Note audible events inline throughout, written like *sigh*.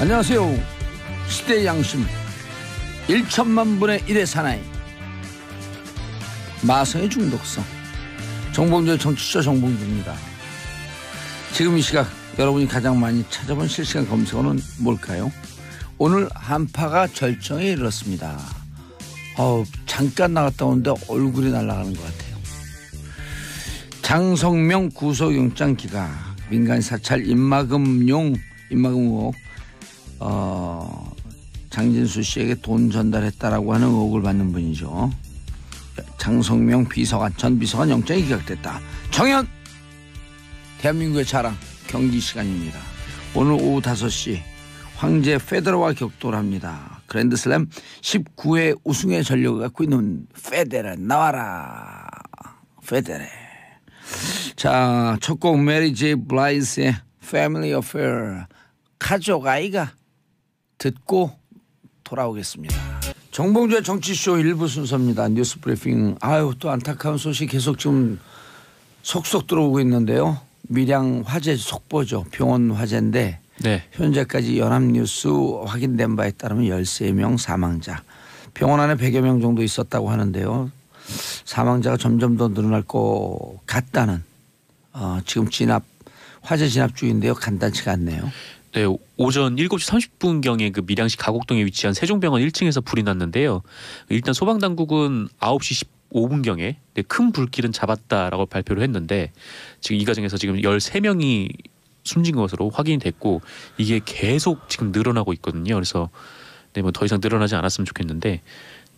안녕하세요. 시대 양심 1천만 분의 1의 사나이 마성의 중독성 정봉주의 정치쇼 정봉주입니다. 지금 이 시각 여러분이 가장 많이 찾아본 실시간 검색어는 뭘까요? 오늘 한파가 절정에 이르렀습니다. 어 잠깐 나갔다 오는데 얼굴이 날아가는 것 같아요. 장성명 구속영장 기각 민간 사찰 입마금용 입마금 의혹 어, 장진수 씨에게 돈 전달했다라고 하는 의혹을 받는 분이죠. 장성명 비서관 전 비서관 영장이 기각됐다. 정현 대한민국의 자랑 경기 시간입니다. 오늘 오후 5시 황제 페데러와 격돌 합니다. 그랜드슬램 19회 우승의 전력을 갖고 있는 페데레 나와라. 페데레. 자, 첫 곡 메리 제이 블라이스의 Family Affair 가족 아이가 듣고 돌아오겠습니다. 정봉주의 정치쇼 1부 순서입니다. 뉴스 브리핑. 아유 또 안타까운 소식 계속 지금 속속 들어오고 있는데요. 밀양 화재 속보죠. 병원 화재인데 네. 현재까지 연합뉴스 확인된 바에 따르면 13명 사망자. 병원 안에 100여 명 정도 있었다고 하는데요. 사망자가 점점 더 늘어날 것 같다는 어, 지금 진압 화재 진압 중인데요. 간단치가 않네요. 네, 오전 7시 30분경에 그 밀양시 가곡동에 위치한 세종병원 1층에서 불이 났는데요. 일단 소방당국은 9시 15분경에 큰 불길은 잡았다라고 발표를 했는데 지금 이 과정에서 지금 13명이 숨진 것으로 확인이 됐고 이게 계속 지금 늘어나고 있거든요. 그래서 네, 뭐 더 이상 늘어나지 않았으면 좋겠는데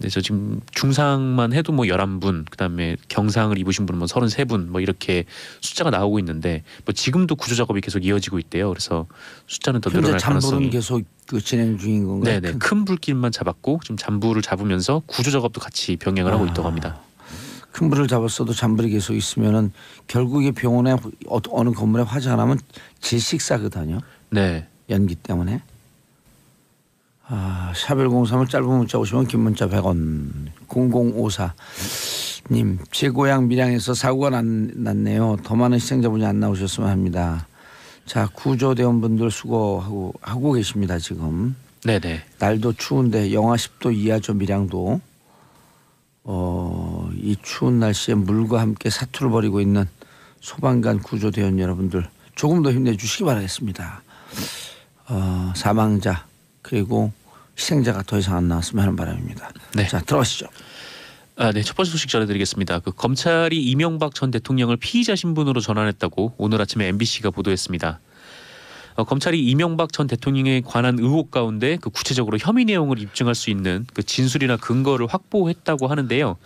그래서 지금 중상만 해도 뭐 11분, 그다음에 경상을 입으신 분은 뭐 33분 뭐 이렇게 숫자가 나오고 있는데 뭐 지금도 구조 작업이 계속 이어지고 있대요. 그래서 숫자는 더 늘어날 가능성이 계속 그 진행 중인 건가요? 네네 큰 불길만 잡았고 지금 잠불을 잡으면서 구조 작업도 같이 병행을 하고 아. 있다고 합니다. 큰 불을 잡았어도 잠불이 계속 있으면은 결국에 병원에 어- 어느 건물에 화재가 나면 질식사거든요. 네. 연기 때문에. 아, 샤벨03을 짧은 문자 오시면 긴 문자 100원. 0054님, 제 고향 밀양에서 사고가 났, 났네요. 더 많은 시청자분이 안 나오셨으면 합니다. 자, 구조대원분들 수고하고 하고 계십니다, 지금. 네네. 날도 추운데 영하 10도 이하죠 밀양도 어, 이 추운 날씨에 물과 함께 사투를 벌이고 있는 소방관 구조대원 여러분들 조금 더 힘내주시기 바라겠습니다. 어, 사망자 그리고 희생자가 더 이상 안 나왔으면 하는 바람입니다. 네. 자 들어가시죠. 아, 네. 첫 번째 소식 전해드리겠습니다. 그 검찰이 이명박 전 대통령을 피의자 신분으로 전환했다고 오늘 아침에 MBC가 보도했습니다. 어, 검찰이 이명박 전 대통령에 관한 의혹 가운데 그 구체적으로 혐의 내용을 입증할 수 있는 그 진술이나 근거를 확보했다고 하는데요.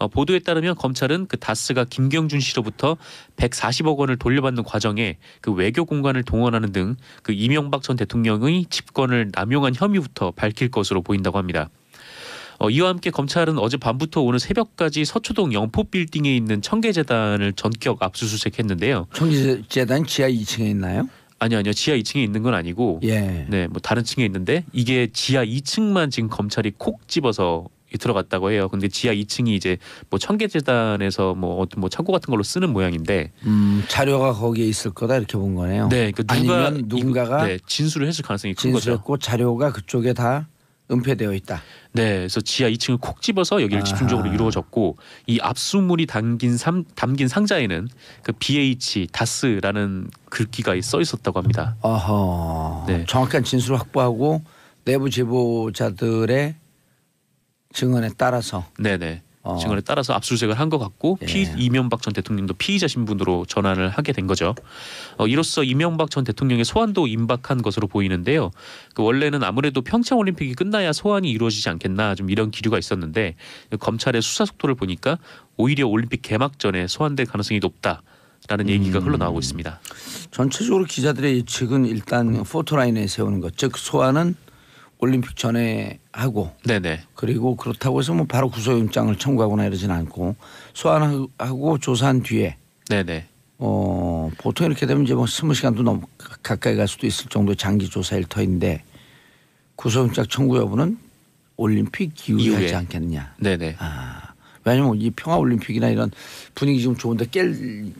어, 보도에 따르면 검찰은 그 다스가 김경준 씨로부터 140억 원을 돌려받는 과정에 그 외교 공간을 동원하는 등 그 이명박 전 대통령의 집권을 남용한 혐의부터 밝힐 것으로 보인다고 합니다. 어, 이와 함께 검찰은 어제 밤부터 오늘 새벽까지 서초동 영포 빌딩에 있는 청계재단을 전격 압수수색했는데요. 청지재단 지하 2층에 있나요? 아니요, 아니요. 지하 2층에 있는 건 아니고 예. 네, 뭐 다른 층에 있는데 이게 지하 2층만 지금 검찰이 콕 집어서 들어갔다고 해요. 근데 지하 2층이 이제 뭐 청계재단에서 뭐 어떤 뭐 창고 같은 걸로 쓰는 모양인데 음, 자료가 거기에 있을 거다 이렇게 본 거네요. 네, 그 누가 아니면 누군가가 네, 진술을 했을 가능성이 큰 거죠. 진술했고 자료가 그쪽에 다 은폐되어 있다. 네, 그래서 지하 2층을 콕 집어서 여기를 아하. 집중적으로 이루어졌고 이 압수물이 담긴 삼, 담긴 상자에는 그 BH 다스라는 글귀가 써 있었다고 합니다. 어허. 네. 정확한 진술 확보하고 내부 제보자들의 증언에 따라서 네, 네. 어. 증언에 따라서 압수수색을 한 것 같고 예. 피, 이명박 전 대통령도 피의자 신분으로 전환을 하게 된 거죠. 어, 이로써 이명박 전 대통령의 소환도 임박한 것으로 보이는데요. 그 원래는 아무래도 평창 올림픽이 끝나야 소환이 이루어지지 않겠나 좀 이런 기류가 있었는데 그 검찰의 수사 속도를 보니까 오히려 올림픽 개막 전에 소환될 가능성이 높다 라는 얘기가 음. 흘러나오고 있습니다. 전체적으로 기자들의 예측은 일단 포토라인에 세우는 것, 즉 소환은 올림픽 전에 하고 네네. 그리고 그렇다고 해서 뭐 바로 구속영장을 청구하거나 이러진 않고 소환하고 조사한 뒤에 네네. 어 보통 이렇게 되면 이제 뭐 스무 시간도 넘 가까이 갈 수도 있을 정도의 장기 조사 일터인데 구속영장 청구 여부는 올림픽 이후에 이후에. 하지 않겠느냐. 네네. 아, 왜냐면 이 평화 올림픽이나 이런 분위기 지금 좋은데 깰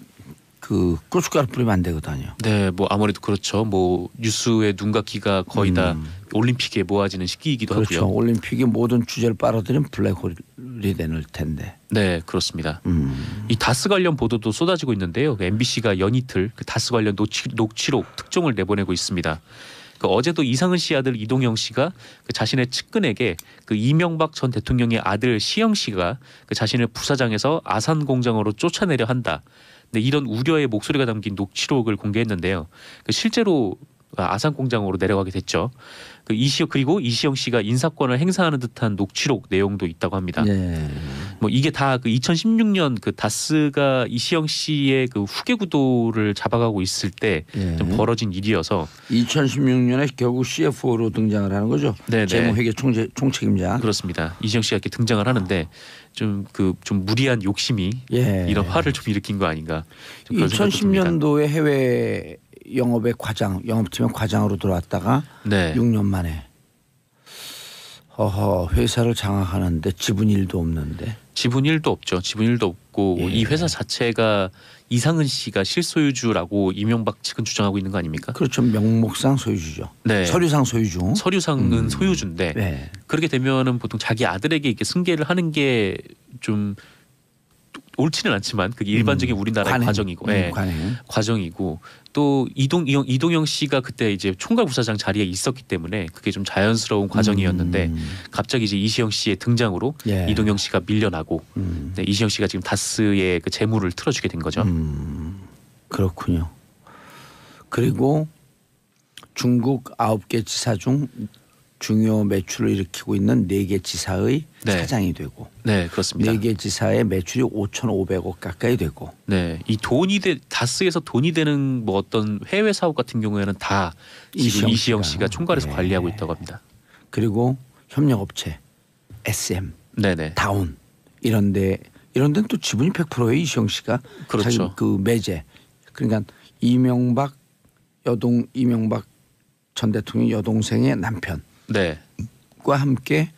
그 고춧가루 뿌리면 안 되거든요. 네, 뭐 아무래도 그렇죠. 뭐 뉴스의 눈과 귀가 거의 다 올림픽에 모아지는 시기이기도 음. 그렇죠. 하고요. 올림픽의 모든 주제를 빨아들이면 블랙홀이 되는 텐데. 네, 그렇습니다. 음. 이 다스 관련 보도도 쏟아지고 있는데요. 그 MBC가 연이틀 그 다스 관련 녹취, 녹취록 특종을 내보내고 있습니다. 그 어제도 이상은 씨 아들 이동영 씨가 그 자신의 측근에게 그 이명박 전 대통령의 아들 시영 씨가 그 자신을 부사장에서 아산 공장으로 쫓아내려 한다. 네, 이런 우려의 목소리가 담긴 녹취록을 공개했는데요. 그 실제로 아산 공장으로 내려가게 됐죠. 그 이시 그리고 이시영 씨가 인사권을 행사하는 듯한 녹취록 내용도 있다고 합니다. 네. 뭐 이게 다 그 2016년 그 다스가 이시영 씨의 그 후계 구도를 잡아가고 있을 때 예. 좀 벌어진 일이어서 2016년에 결국 CFO로 등장을 하는 거죠. 네네. 재무회계 총재, 총책임자. 그렇습니다. 이시영 씨가 이렇게 등장을 하는데 좀그좀 무리한 욕심이 예. 이런 화를 좀 일으킨 거 아닌가. 좀 그런 생각도 듭니다. 2010년도에 해외 영업의 과장, 영업팀의 과장으로 들어왔다가 네. 6년 만에 허허 회사를 장악하는데 지분 일도 없는데 지분 일도 없죠. 지분 일도 없고 예. 이 회사 자체가 이상은 씨가 실소유주라고 이명박 측은 주장하고 있는 거 아닙니까? 그렇죠 명목상 소유주죠. 네. 서류상 소유주. 서류상은 음. 소유주인데 네. 그렇게 되면은 보통 자기 아들에게 이렇게 승계를 하는 게좀 옳지는 않지만 그게 일반적인 우리나라의 관행. 과정이고, 음, 예, 관행. 과정이고 또 이동 이동- 이동영 씨가 그때 이제 총괄 부사장 자리에 있었기 때문에 그게 좀 자연스러운 과정이었는데 음, 갑자기 이제 이시영 씨의 등장으로 예. 이동영 씨가 밀려나고 음, 네, 이시영 씨가 지금 다스의 그 재물을 틀어주게 된 거죠. 음, 그렇군요. 그리고 중국 아홉 개 지사 중 중요 매출을 일으키고 있는 네 개 지사의 네. 사장이 되고 네, 그렇습니다. 네 개 지사의 매출이 5,500억 가까이 되고 네, 이 돈이 되 다스에서 돈이 되는 뭐 어떤 해외 사업 같은 경우에는 다 지금 이시영 이시영 씨가. 총괄해서 네. 관리하고 있다고 합니다. 그리고 협력업체 SM 네, 네, 다운 이런데 이런 데는 또 지분이 100%예요 이시영 씨가 그렇죠. 자기 그 매제 그러니까 이명박 여동 이명박 전 대통령 여동생의 남편 과 네, 함께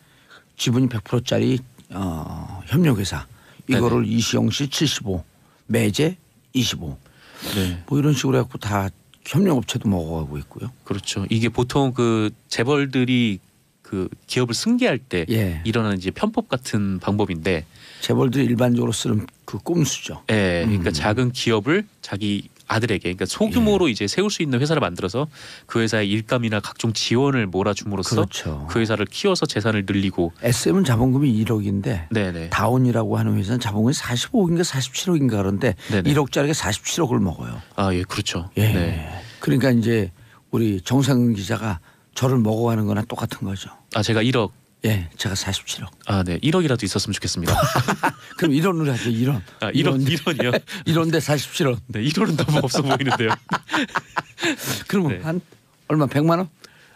지분이 100%짜리 어, 협력회사 이거를 이시영 씨 75, 매제 25. 네, 뭐 이런 식으로 해갖고 다 협력업체도 먹어가고 있고요. 그렇죠. 이게 보통 그 재벌들이 그 기업을 승계할 때 예. 일어나는 이제 편법 같은 방법인데, 재벌들이 일반적으로 쓰는 그 꼼수죠. 예, 그러니까 음. 작은 기업을 자기 아들에게, 그러니까 소규모로 예. 이제 세울 수 있는 회사를 만들어서 그 회사의 일감이나 각종 지원을 몰아줌으로써 그렇죠. 그 회사를 키워서 재산을 늘리고, SM은 자본금이 1억인데 네, 네, 다운이라고 하는 회사는 자본금이 45억인가 47억인가 그런데 네네. 1억짜리가 47억을 먹어요. 아, 예, 그렇죠. 예. 네. 그러니까 이제 우리 정상근 기자가 저를 먹어가는 거나 똑같은 거죠. 아, 제가 1억, 예, 제가 47억. 아, 네, 1억이라도 있었으면 좋겠습니다. *laughs* 그럼 1원으로 하죠. 1원. 아, 1억, 1원이요? 1원대 47억. 네, 1원은 너무 없어 보이는데요. *laughs* 그러면 네. 한 얼마 100만 원?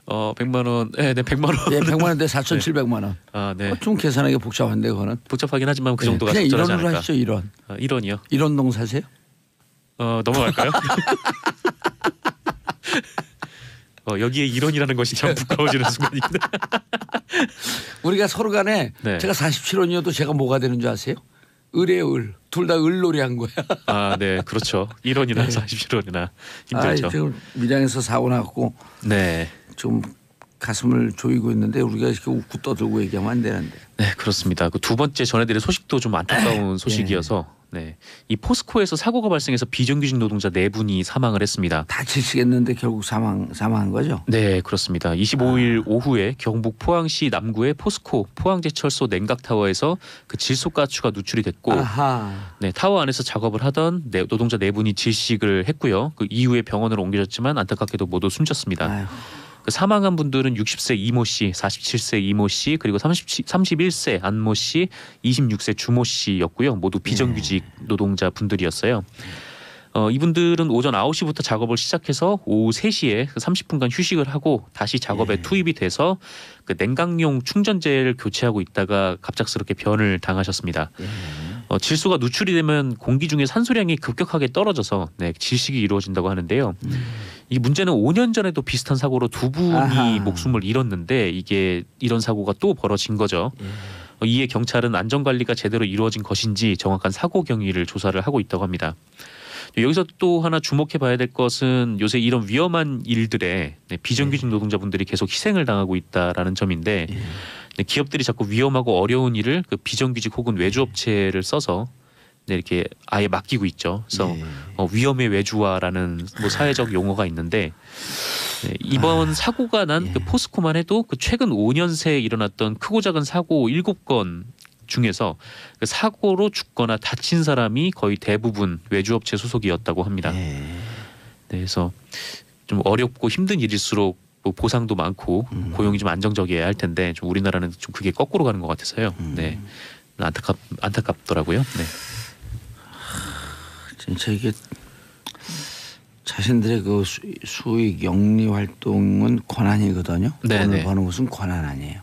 어, 100만 원, 네, 네, 100만 원. 예, 100만 원대 4,700만 원. 아, 네. 어, 좀 계산하기 복잡한데 그거는. 복잡하긴 하지만 그 정도가 예, 그냥 적절하지 1원으로 않을까. 하시죠. 1원. 아, 1원이요. 1원 동 사세요? 어, 넘어갈까요? *laughs* 어, 여기에 1원이라는 것이 참 부끄러워지는 순간입니다. *laughs* 우리가 서로 간에 네. 제가 47원이어도 제가 뭐가 되는 줄 아세요? 을이에요 을. 둘 다 을놀이 한 거야. 아, 네, 그렇죠. 1원이나 47원이나 힘들죠. 아, 지금 밀양에서 사고 나고 네. 좀 가슴을 조이고 있는데 우리가 이렇게 웃고 떠들고 얘기하면 안 되는데. 네, 그렇습니다. 그 두 번째 전해드릴 소식도 좀 예. 안타까운 소식이어서 네. 이 포스코에서 사고가 발생해서 비정규직 노동자 네 분이 사망을 했습니다. 다치시겠는데 결국 사망 사망한 거죠? 네, 그렇습니다. 25일 오후에 경북 포항시 남구의 포스코 포항제철소 냉각 타워에서 그 질소 가스가 누출이 됐고 아하. 네, 타워 안에서 작업을 하던 네, 노동자 네 분이 질식을 했고요. 그 이후에 병원으로 옮겨졌지만 안타깝게도 모두 숨졌습니다. 아유. 그 사망한 분들은 60세 이모 씨, 47세 이모 씨, 그리고 30, 31세 안모 씨, 26세 주모 씨였고요. 모두 비정규직 노동자 분들이었어요. 어, 이분들은 오전 9시부터 작업을 시작해서 오후 3시에 30분간 휴식을 하고 다시 작업에 예. 투입이 돼서 그 냉각용 충전재를 교체하고 있다가 갑작스럽게 변을 당하셨습니다. 예. 어, 질소가 누출이 되면 공기 중에 산소량이 급격하게 떨어져서 네, 질식이 이루어진다고 하는데요. 이 문제는 5년 전에도 비슷한 사고로 두 분이 아하. 목숨을 잃었는데 이게 이런 사고가 또 벌어진 거죠. 예. 어, 이에 경찰은 안전 관리가 제대로 이루어진 것인지 정확한 사고 경위를 조사를 하고 있다고 합니다. 여기서 또 하나 주목해 봐야 될 것은 요새 이런 위험한 일들에 네, 비정규직 노동자분들이 계속 희생을 당하고 있다라는 점인데 예. 네, 기업들이 자꾸 위험하고 어려운 일을 그 비정규직 혹은 외주업체를 써서 네, 이렇게 아예 맡기고 있죠. 그래서 예. 어, 위험의 외주화라는 뭐 사회적 용어가 있는데 네, 이번 사고가 난그 예. 포스코만 해도 그 최근 5년 새에 일어났던 크고 작은 사고 7건 중에서 그 사고로 죽거나 다친 사람이 거의 대부분 외주업체 소속이었다고 합니다. 예. 네, 그래서 좀 어렵고 힘든 일일수록 뭐 보상도 많고 음. 고용이 좀 안정적이어야 할 텐데 좀 우리나라는 좀 그게 거꾸로 가는 것 같아서요. 음. 네, 안타깝 안타깝더라고요. 네. 진짜 이게 자신들의 그 수, 수익 영리 활동은 권한이거든요. 네, 돈을 네. 버는 것은 권한 아니에요.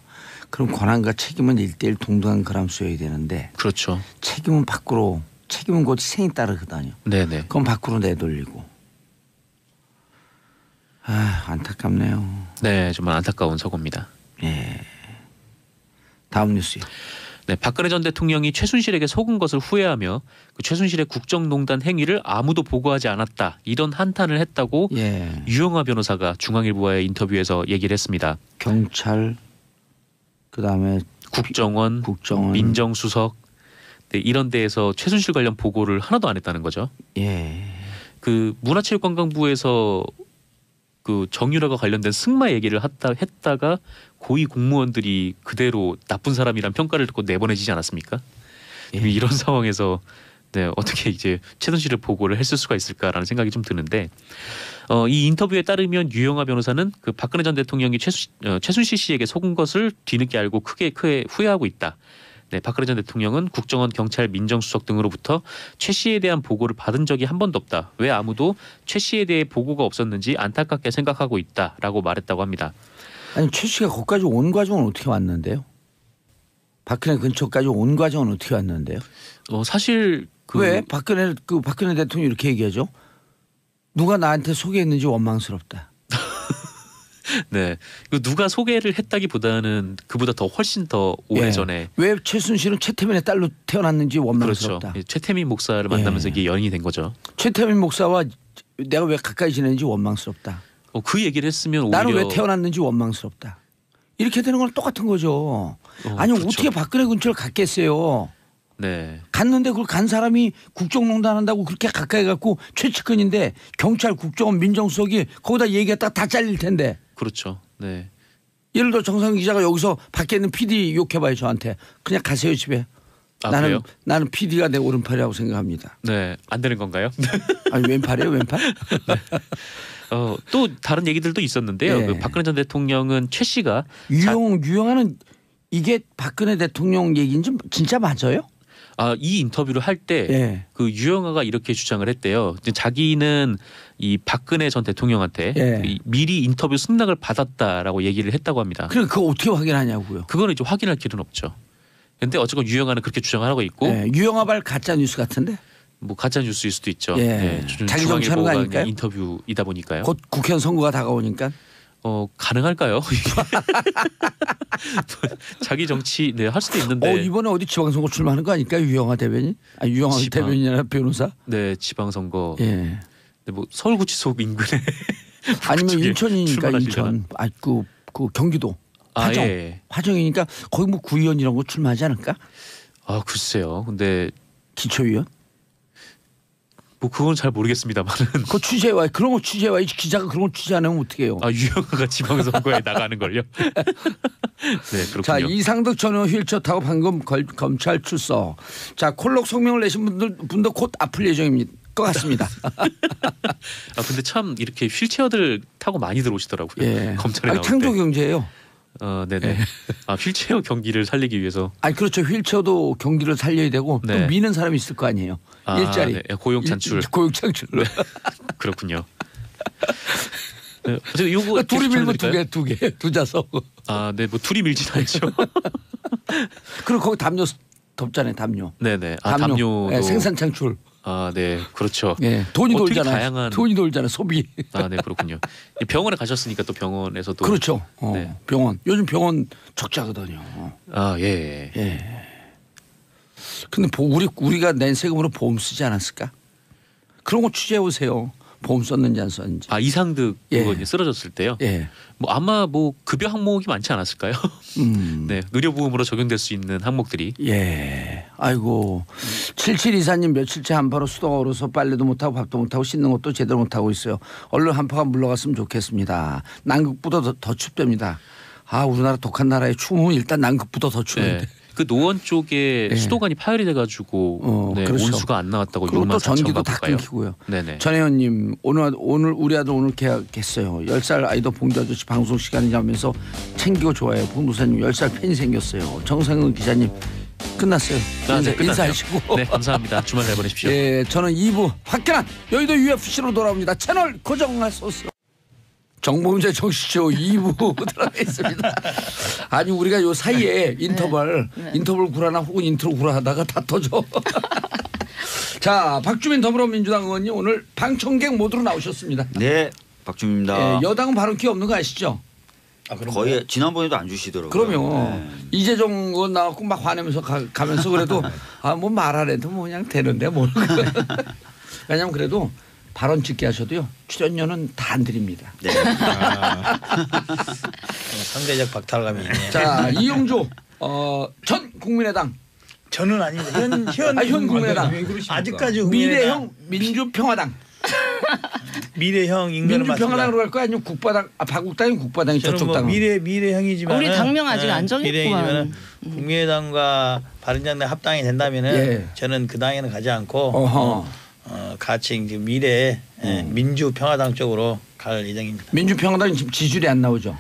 그럼 권한과 책임은 일대일 동등한 그람수여야 되는데 그렇죠. 책임은 밖으로 책임은 곧 희생이 따르거든요. 네, 네. 그건 밖으로 내돌리고. 아 안타깝네요. 네, 정말 안타까운 사고입니다. 예. 다음 뉴스요. 네, 박근혜 전 대통령이 최순실에게 속은 것을 후회하며 그 최순실의 국정농단 행위를 아무도 보고하지 않았다 이런 한탄을 했다고 예. 유영아 변호사가 중앙일보와의 인터뷰에서 얘기를 했습니다. 경찰 그다음에 국정원, 국정원 민정수석 네, 이런 데에서 최순실 관련 보고를 하나도 안 했다는 거죠. 예. 그 문화체육관광부에서 그 정유라가 관련된 승마 얘기를 했다, 했다가 고위 공무원들이 그대로 나쁜 사람이란 평가를 듣고 내보내지지 않았습니까? 예. 이런 *laughs* 상황에서 네, 어떻게 이제 최순실을 보고를 했을 수가 있을까라는 생각이 좀 드는데 어, 이 인터뷰에 따르면 유영아 변호사는 그 박근혜 전 대통령이 최수, 어, 최순실 씨에게 속은 것을 뒤늦게 알고 크게 크게 후회하고 있다. 네, 박근혜 전 대통령은 국정원, 경찰, 민정수석 등으로부터 최 씨에 대한 보고를 받은 적이 한 번도 없다. 왜 아무도 최 씨에 대해 보고가 없었는지 안타깝게 생각하고 있다라고 말했다고 합니다. 아니 최 씨가 거기까지 온 과정은 어떻게 왔는데요? 박근혜 근처까지 온 과정은 어떻게 왔는데요? 어, 사실 그 왜 박근혜 그 박근혜 대통령이 이렇게 얘기하죠? 누가 나한테 소개했는지 원망스럽다. *laughs* 네, 그 누가 소개를 했다기보다는 그보다 더 훨씬 더 오래 예. 전에 왜 최순실은 최태민의 딸로 태어났는지 그렇죠. 원망스럽다. 예, 최태민 목사를 만나면서 예. 이게 연인이 된 거죠. 최태민 목사와 내가 왜 가까이 지내는지 원망스럽다. 어, 그 얘기를 했으면 오히려 나는 왜 태어났는지 원망스럽다. 이렇게 되는 건 똑같은 거죠. 어, 아니 그렇죠. 어떻게 박근혜 근처를 갔겠어요? 네, 갔는데 그걸 간 사람이 국정농단 한다고 그렇게 가까이 갔고 최측근인데 경찰 국정원 민정수석이 거기다 얘기했다 다 잘릴 텐데 그렇죠. 네, 예를 들어 정상 기자가 여기서 밖에 있는 PD 욕해봐요 저한테 그냥 가세요 집에 아, 나는 그래요? 나는 PD가 내 오른팔이라고 생각합니다 네, 안 되는 건가요? 아니 왼팔이에요 왼팔 *laughs* 어, 또 다른 얘기들도 있었는데요. 예. 그 박근혜 전 대통령은 최 씨가 유영 유영하는 이게 박근혜 대통령 얘기인지 진짜 맞아요? 아, 이 인터뷰를 할때 예. 그 유영아가 이렇게 주장을 했대요. 자기는 이 박근혜 전 대통령한테 예. 이 미리 인터뷰 승낙을 받았다라고 얘기를 했다고 합니다. 그럼 그거 어떻게 확인하냐고요? 그거는 이제 확인할 길은 없죠. 근데 어쨌건 유영아는 그렇게 주장을 하고 있고 예. 유영아 발 가짜 뉴스 같은데 뭐 가짜 뉴스일 수도 있죠. 예. 네, 중- 자기 정치 하는 거 중앙일보가 아닐까요? 그냥 인터뷰이다 보니까요. 곧 국회의원 선거가 다가오니까 어 가능할까요? *laughs* 자기 정치 네할 수도 있는데 어 이번에 어디 지방선거 출마하는 거 아닐까요 유영아 대변인? 아 유영아 지방. 대변인이나 변호사? 네 지방선거 예. 네, 뭐 서울구치소 인근에 *laughs* 아니면 인천이니까? 인천. 아그 그 경기도 아, 화정. 예. 화정이니까 거기 뭐 구의원 이런 거 출마하지 않을까? 아 글쎄요. 근데 기초위원? 뭐 그건 잘 모르겠습니다만은 *laughs* 그거 취재와 그런 거 취재와 이 기자가 그런 거 취재 안 하면 어떡해요? 아 유영아가 지방선거에 *laughs* 나가는 걸요. 네 그렇군요. 자 이상덕 전 의원 휠체어 타고 방금 걸- 검찰 출석. 자 콜록 성명을 내신 분들 분도 곧 아플 예정입니다. 것 같습니다. *laughs* 아 근데 참 이렇게 휠체어들 타고 많이 들어오시더라고요. 예. 검찰에 아니, 창조 때. 경제예요. 어 네네. 아 휠체어 경기를 살리기 위해서 아니 그렇죠. 휠체어도 경기를 살려야 되고 네. 또 미는 사람이 있을 거 아니에요. 아, 일자리. 네. 고용. 일- *laughs* 고용 찬출로. 그렇군요. 네, 어쨌든 요거 둘이 계속 밀면 두? 개, 두 개, 두 자석. 아, 네, 뭐 둘이 밀진 않죠. *laughs* 그리고 거기 담요 덮잖아요. 담요. 네네. 아, 담요. 예, 생산 창출. 아, 네, 그렇죠. 예, 돈이 어, 돌잖아요. 다양한- 돈이 돌잖아요. 소비. 아, 네, 그렇군요. 병원에 가셨으니까 또 병원에서도 그렇죠. 어, 네. 병원. 요즘 병원 적자거든요. 아, 예. 예. 근데 보- 우리 우리가 낸 세금으로 보험 쓰지 않았을까? 그런 거 취재해 오세요. 보험 썼는지 안 썼는지. 아 이상득 예. 그거 쓰러졌을 때요. 예. 뭐 아마 뭐 급여 항목이 많지 않았을까요? *laughs* 음. 네, 의료보험으로 적용될 수 있는 항목들이 예. 아이고. 7724님 며칠째 한파로 수도가 얼어서 빨래도 못 하고 밥도 못 하고 씻는 것도 제대로 못 하고 있어요. 얼른 한파가 물러갔으면 좋겠습니다. 남극보다 더, 더 춥답니다. 아, 우리나라 독한 나라의 추움은 일단 남극보다 더 추운데. 네. 그 노원 쪽에 예. 수도관이 파열이 돼가지고 어, 네, 그렇죠. 온수가 안 나왔다고 그리고 6만 또 4천 전기도 다. 끊기고요. 네네. 전혜원님 오늘 오늘 우리 아들 오늘 계약했어요. 10살 아이도 봉주 아저씨 방송 시간이냐면서 챙기고 좋아해요. 봉도사님 10살 팬이 생겼어요. 정상은 기자님 끝났어요. 아, 인사, 네, 끝났네요. 인사 하시고. 네, 감사합니다. 주말 잘 보내십시오. *laughs* 예, 저는 2부 화끈한 여의도 UFC로 돌아옵니다. 채널 고정하소서. 정봉주 정치쇼 2부 들어가 있습니다. 아니 우리가 요 사이에 인터벌 인터벌 구라나 혹은 인트로 구라하다가 다 터져. *laughs* 자 박주민 더불어민주당 의원님 오늘 방청객 모드로 나오셨습니다. 네, 박주민입니다. 예, 여당은 발언 기회 없는 거 아시죠? 거의 지난번에도 안 주시더라고요. 그러면 네. 이재정 의원 나왔고 막 화내면서 가, 면서 그래도 *laughs* 아 뭐 말하래도 뭐 그냥 되는데 뭐 *laughs* 왜냐면 그래도 발언 찍게 하셔도요 출연료는 다 안 드립니다. 네. *laughs* 상대적 박탈감이 있네. 자 이용조 어, 전 국민의당 저는 아닙니다. 현, 현, 아, 현 국민의당. 아직까지 국민의당. 미래형 민주평화당 미래형 민주평화당으로 갈 거야 아니면 국바당 아 박국당이 국바당이 저는 저쪽 뭐 당은 미래 미래형이지만 우리 당명 아직 안 정했구만. 국민의당과 바른정당 합당이 된다면은 예. 저는 그 당에는 가지 않고 어허. 어, 같이 이제 미래 예, 음. 민주평화당 쪽으로 갈 예정입니다. 민주평화당이 지금 지지율이 안 나오죠.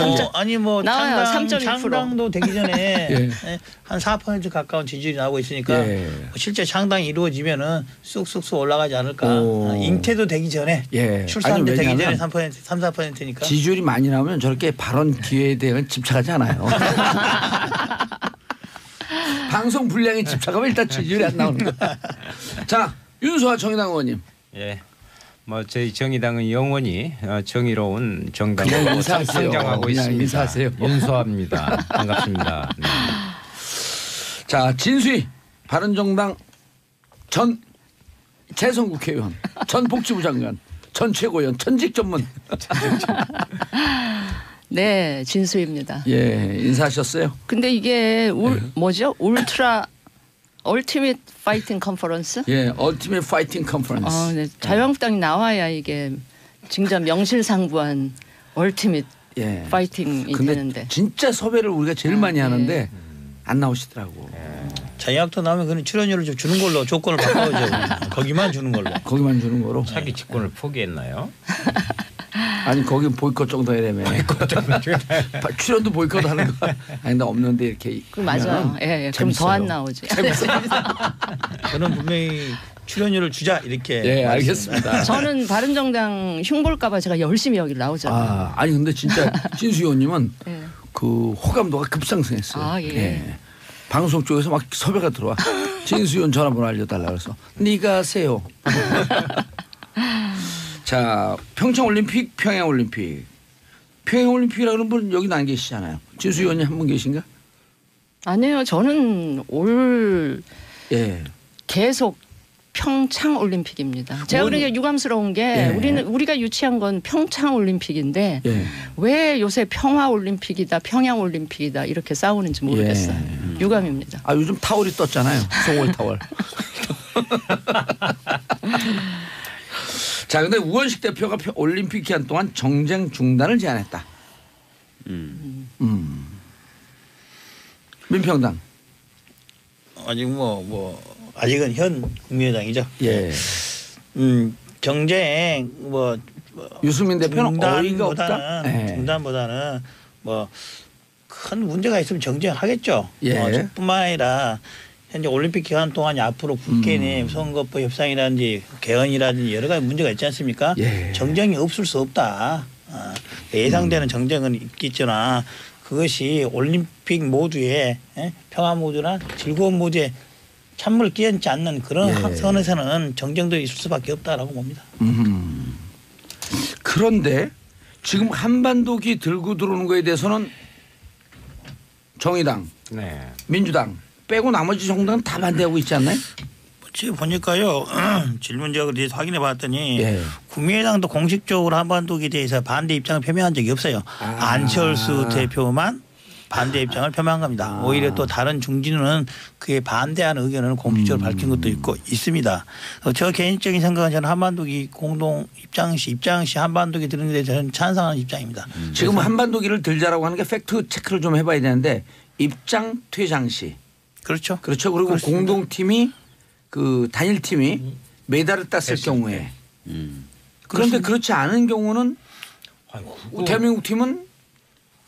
어, 아니 뭐 나와요. 창당, 3.1%. 창당도 되기 전에 *laughs* 예. 예, 한4% 가까운 지지율이 나오고 있으니까 예. 실제 창당이 이루어지면은 쑥쑥쑥 올라가지 않을까. 오. 어, 잉태도 되기 전에 예. 출산도 아니, 되기 전에 왜냐하면 3% 3, 4%니까. 지지율이 많이 나오면 저렇게 발언 기회에 대한 집착하지 않아요. *laughs* *laughs* 방송 분량에 집착하면 일단 지지율이 안 나오는 거야. 자, 윤소아 정의당 의원님. 예. 뭐 저희 정의당은 영원히 어, 정의로운 정당으로 인사하세요. 성장하고 있습니다. 인사하세요. 윤소합니다. 반갑습니다. 네. *laughs* 자, 진수희 바른정당 전 재선 국회의원, 전 복지부 장관, 전 최고위원, 천직 전문. *laughs* 네, 진수입니다. 예, 인사하셨어요? 근데 이게 울, 네. 뭐죠? 울트라 Ultimate Fighting Conference? 예, Ultimate Fighting Conference. 어, 네. 자유한국당이 나와야 이게 진짜 명실상부한 Ultimate 예. Fighting이 근데 되는데. 진짜 섭외를 우리가 제일 많이 네. 하는데 안 나오시더라고. 자유한국당 나오면 그는 출연료를 좀 주는 걸로 조건을 바꿔줘. *laughs* 거기만 주는 걸로. 거기만 주는 거로. 차기 집권을 포기했나요? *laughs* 아니 거기 보이콧 정도 *laughs* 해라며. 출연도 보이콧 하는 거. 아니 나 없는데 이렇게. 그 맞아요. 하면 예, 예. 그럼 더안 재밌어요. 나오지. *laughs* 저는 분명히 출연료를 주자 이렇게. 예. 알겠습니다. 저는 바른정당 흉볼까봐 제가 열심히 여기를 나오잖아요. 아, 아니 근데 진짜 *laughs* 진수 의원님은 예. 그 호감도가 급상승했어요. 아, 예. 방송 쪽에서 막 섭외가 들어와. 진수 의원 전화번호 알려달라 그래서 네가 하세요. 자 평창 올림픽, 평양 올림픽. 평양 올림픽이라는 분 여기 안 계시잖아요. 진수 의원님 한 분 계신가? 아니에요. 저는 올 예. 계속 평창 올림픽입니다. 제가 뭔- 그러니까 유감스러운 게 예. 우리는 우리가 유치한 건 평창 올림픽인데 예. 왜 요새 평화 올림픽이다, 평양 올림픽이다 이렇게 싸우는지 모르겠어요. 예. 유감입니다. 아 요즘 타월이 떴잖아요. 송월 타월. *laughs* 자, 근데 우원식 대표가 펴- 올림픽 기간 동안 정쟁 중단을 제안했다. 음. 음. 민평당. 아직 뭐 뭐 아직은 현 국민의당이죠. 예. 음 경쟁 뭐, 뭐 유승민 대표는 어이가 없다. 중단보다는 예. 중단보다는 뭐 큰 문제가 있으면 정쟁하겠죠. 예. 어, 뿐만 아니라 현재 올림픽 기간 동안 앞으로 국회 내 음. 선거법 협상이라든지 개헌이라든지 여러 가지 문제가 있지 않습니까? 예. 정쟁이 없을 수 없다. 아, 예상되는 정쟁은 있겠지나 그것이 올림픽 모두의 예? 평화 모두나 즐거운 모두에 찬물 끼얹지 않는 그런 예. 선에서는 정쟁도 있을 수밖에 없다라고 봅니다. 음. 그런데 지금 한반도기 들고 들어오는 거에 대해서는 정의당, 네. 민주당 빼고 나머지 정당은 다 반대하고 있지 않나요? 지금 보니까요 질문지역을 대해서 확인해 봤더니 예. 국민의당도 공식적으로 한반도에 대해서 반대 입장을 표명한 적이 없어요. 아. 안철수 대표만 반대 입장을 표명한 겁니다. 오히려 또 다른 중진은 그에 반대하는 의견을 공식적으로 밝힌 것도 있고 있습니다. 어, 저 개인적인 생각은 저는 한반도기 공동 입장 시 입장 시 한반도기 드는 데 저는 찬성하는 입장입니다. 지금 한반도기를 들자라고 하는 게 팩트 체크를 좀 해봐야 되는데 입장 퇴장 시 그렇죠. 그렇죠. 그리고 그렇습니다. 공동팀이 그 단일팀이 메달을 땄을 경우에 음. 그런데 그렇지 않은 경우는 아이고, 대한민국 팀은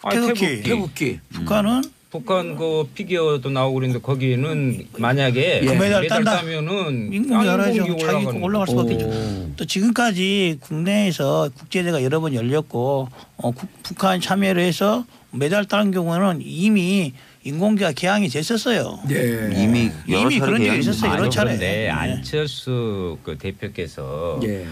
아, 태극기. 태극기. 태극기 북한은 북한 그 피겨도 나오고 그러는데 거기는 만약에 예. 금메달 딴다. 따면은 인공이 알아야죠. 자기 올라갈 수밖에 오. 없죠. 또 지금까지 국내에서 국제대회가 여러 번 열렸고 어, 국- 북한 참여를 해서 메달 따는 경우는 이미 인공기가 개항이 됐었어요. 네. 이미 여러 이미 차례 그런 적이 있었어요. 여러 차례. 그런데 네. 안철수 그 대표께서 예.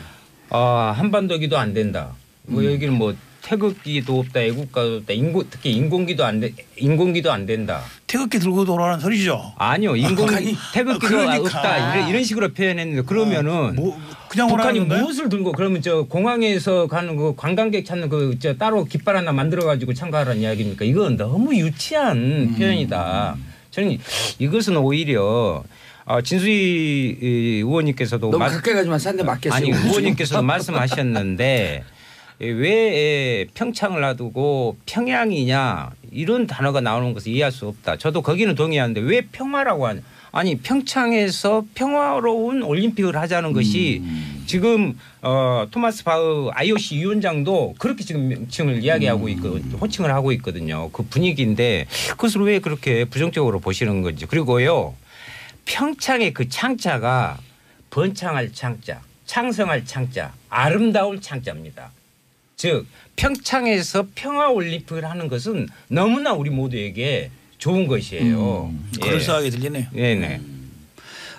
아 한반도기도 안 된다. 뭐 음. 여기는 뭐 태극기도 없다, 애국가도 없다, 인공 특히 인공기도 안 돼, 인공기도 안 된다. 태극기 들고 돌아가는 소리죠. 아니요, 인공 북한이? 태극기도 그러니까. 없다 이런, 이런 식으로 표현했는데 그러면은 뭐 그냥 북한이? 무엇을 들고 그러면 저 공항에서 가는 그 관광객 찾는 그 저 따로 깃발 하나 만들어 가지고 참가하라는 이야기입니까? 이건 너무 유치한 음. 표현이다. 저는 이것은 오히려 아, 진수희 이, 의원님께서도 너무 말- 가까이 가지만 싼데 맞겠어요. 아니 의원님께서도 말씀하셨는데 왜 평창을 놔두고 평양이냐 이런 단어가 나오는 것을 이해할 수 없다. 저도 거기는 동의하는데 왜 평화라고 하냐? 아니 평창에서 평화로운 올림픽을 하자는 것이 지금 어, 토마스 바흐 IOC 위원장도 그렇게 지금 명칭을 이야기하고 있고 호칭을 하고 있거든요. 그 분위기인데 그것을 왜 그렇게 부정적으로 보시는 건지 그리고요 평창의 그 창자가 번창할 창자, 창성할 창자, 아름다울 창자입니다. 즉 평창에서 평화 올림픽을 하는 것은 너무나 우리 모두에게 좋은 것이에요. 예. 그럴싸하게 들리네요. 네네.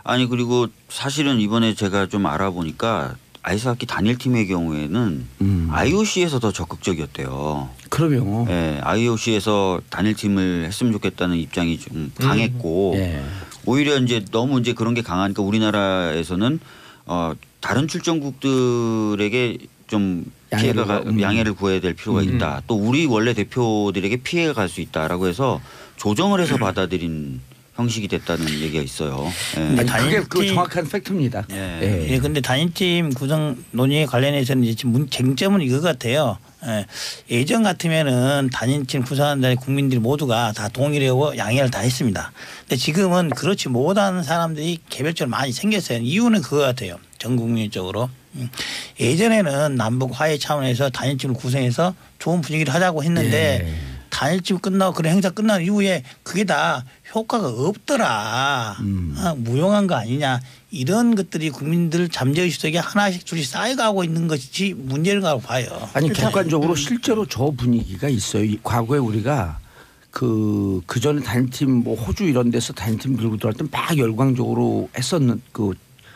아니 그리고 사실은 이번에 제가 좀 알아보니까 아이스하키 단일팀의 경우에는 음. IOC에서 더 적극적이었대요. 그럼요. 예, IOC에서 단일팀을 했으면 좋겠다는 입장이 좀 강했고 예. 오히려 이제 너무 이제 그런 게 강하니까 우리나라에서는 어 다른 출전국들에게 좀 양해를 피해가 가, 구- 음. 양해를 구해야 될 필요가 음. 있다. 또 우리 원래 대표들에게 피해가 갈 수 있다라고 해서 조정을 해서 받아들인 형식이 됐다는 얘기가 있어요. 예. 음. 아니, 그게 단일팀- 그 정확한 팩트입니다. 예. 예, 근데 단일팀 구성 논의에 관련해서는 이제 지금 문- 쟁점은 이거 같아요. 예, 예전 같으면은 단일팀 구성한다는 국민들 모두가 다 동의하고 양해를 다 했습니다. 근데 지금은 그렇지 못한 사람들이 개별적으로 많이 생겼어요. 이유는 그거 같아요. 전 국민적으로. 음. 예전에는 남북 화해 차원에서 단일팀을 구성해서 좋은 분위기를 하자고 했는데 예. 단일팀 끝나고 그런 행사 끝난 이후에 그게 다 효과가 없더라. 음. 아, 무용한 거 아니냐. 이런 것들이 국민들 잠재의식 속에 하나씩 둘씩 쌓여가고 있는 것이 문제라고 봐요. 아니 일단- 객관적으로 실제로 저 분위기가 있어요. 이 과거에 우리가 그 그 전에 단일팀 뭐 호주 이런 데서 단일팀 들고 들어갈 때 막 열광적으로 했었는 그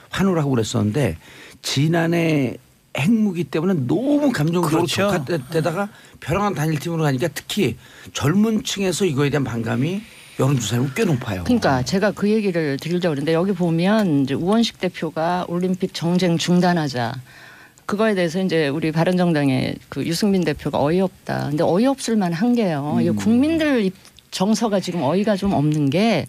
환호를 하고 그랬었는데 지난해 핵무기 때문에 너무 감정적으로 그렇죠. 격화되다가 벼랑한 단일팀으로 가니까 특히 젊은 층에서 이거에 대한 반감이 여론조사에 꽤 높아요. 그러니까 제가 그 얘기를 드리려고 그러는데 여기 보면 이제 우원식 대표가 올림픽 정쟁 중단하자. 그거에 대해서 이제 우리 바른정당의 그 유승민 대표가 어이없다. 근데 어이없을 만한 게요. 음. 이 국민들 입- 정서가 지금 어이가 좀 없는 게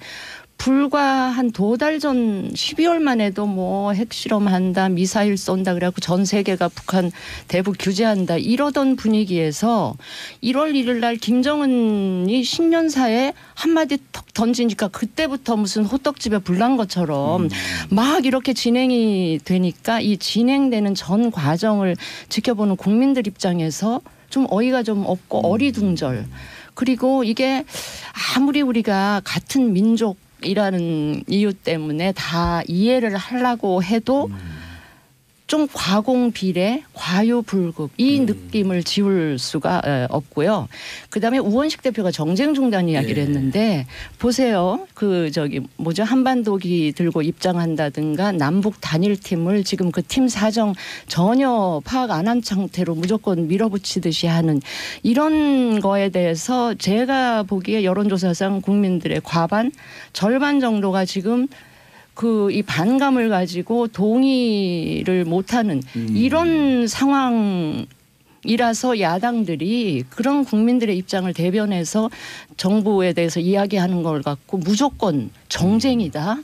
불과 한 두 달 전 12월만 해도 뭐 핵실험한다, 미사일 쏜다 그래갖고 전 세계가 북한 대북 규제한다 이러던 분위기에서 1월 1일 날 김정은이 신년사에 한마디 턱 던지니까 그때부터 무슨 호떡집에 불난 것처럼 막 이렇게 진행이 되니까 이 진행되는 전 과정을 지켜보는 국민들 입장에서 좀 어이가 좀 없고 어리둥절. 그리고 이게 아무리 우리가 같은 민족 이라는 이유 때문에 다 이해를 하려고 해도 좀 과공 비례, 과유불급 이 느낌을 지울 수가 에, 없고요. 그다음에 우원식 대표가 정쟁 중단 이야기를 예. 했는데 보세요. 그 저기 뭐죠 한반도기 들고 입장한다든가 남북 단일팀을 지금 그 팀 사정 전혀 파악 안 한 상태로 무조건 밀어붙이듯이 하는 이런 거에 대해서 제가 보기에 여론조사상 국민들의 과반 절반 정도가 지금 그 이 반감을 가지고 동의를 못하는 음. 이런 상황 이라서 야당들이 그런 국민들의 입장을 대변해서 정부에 대해서 이야기하는 걸 갖고 무조건 정쟁이다.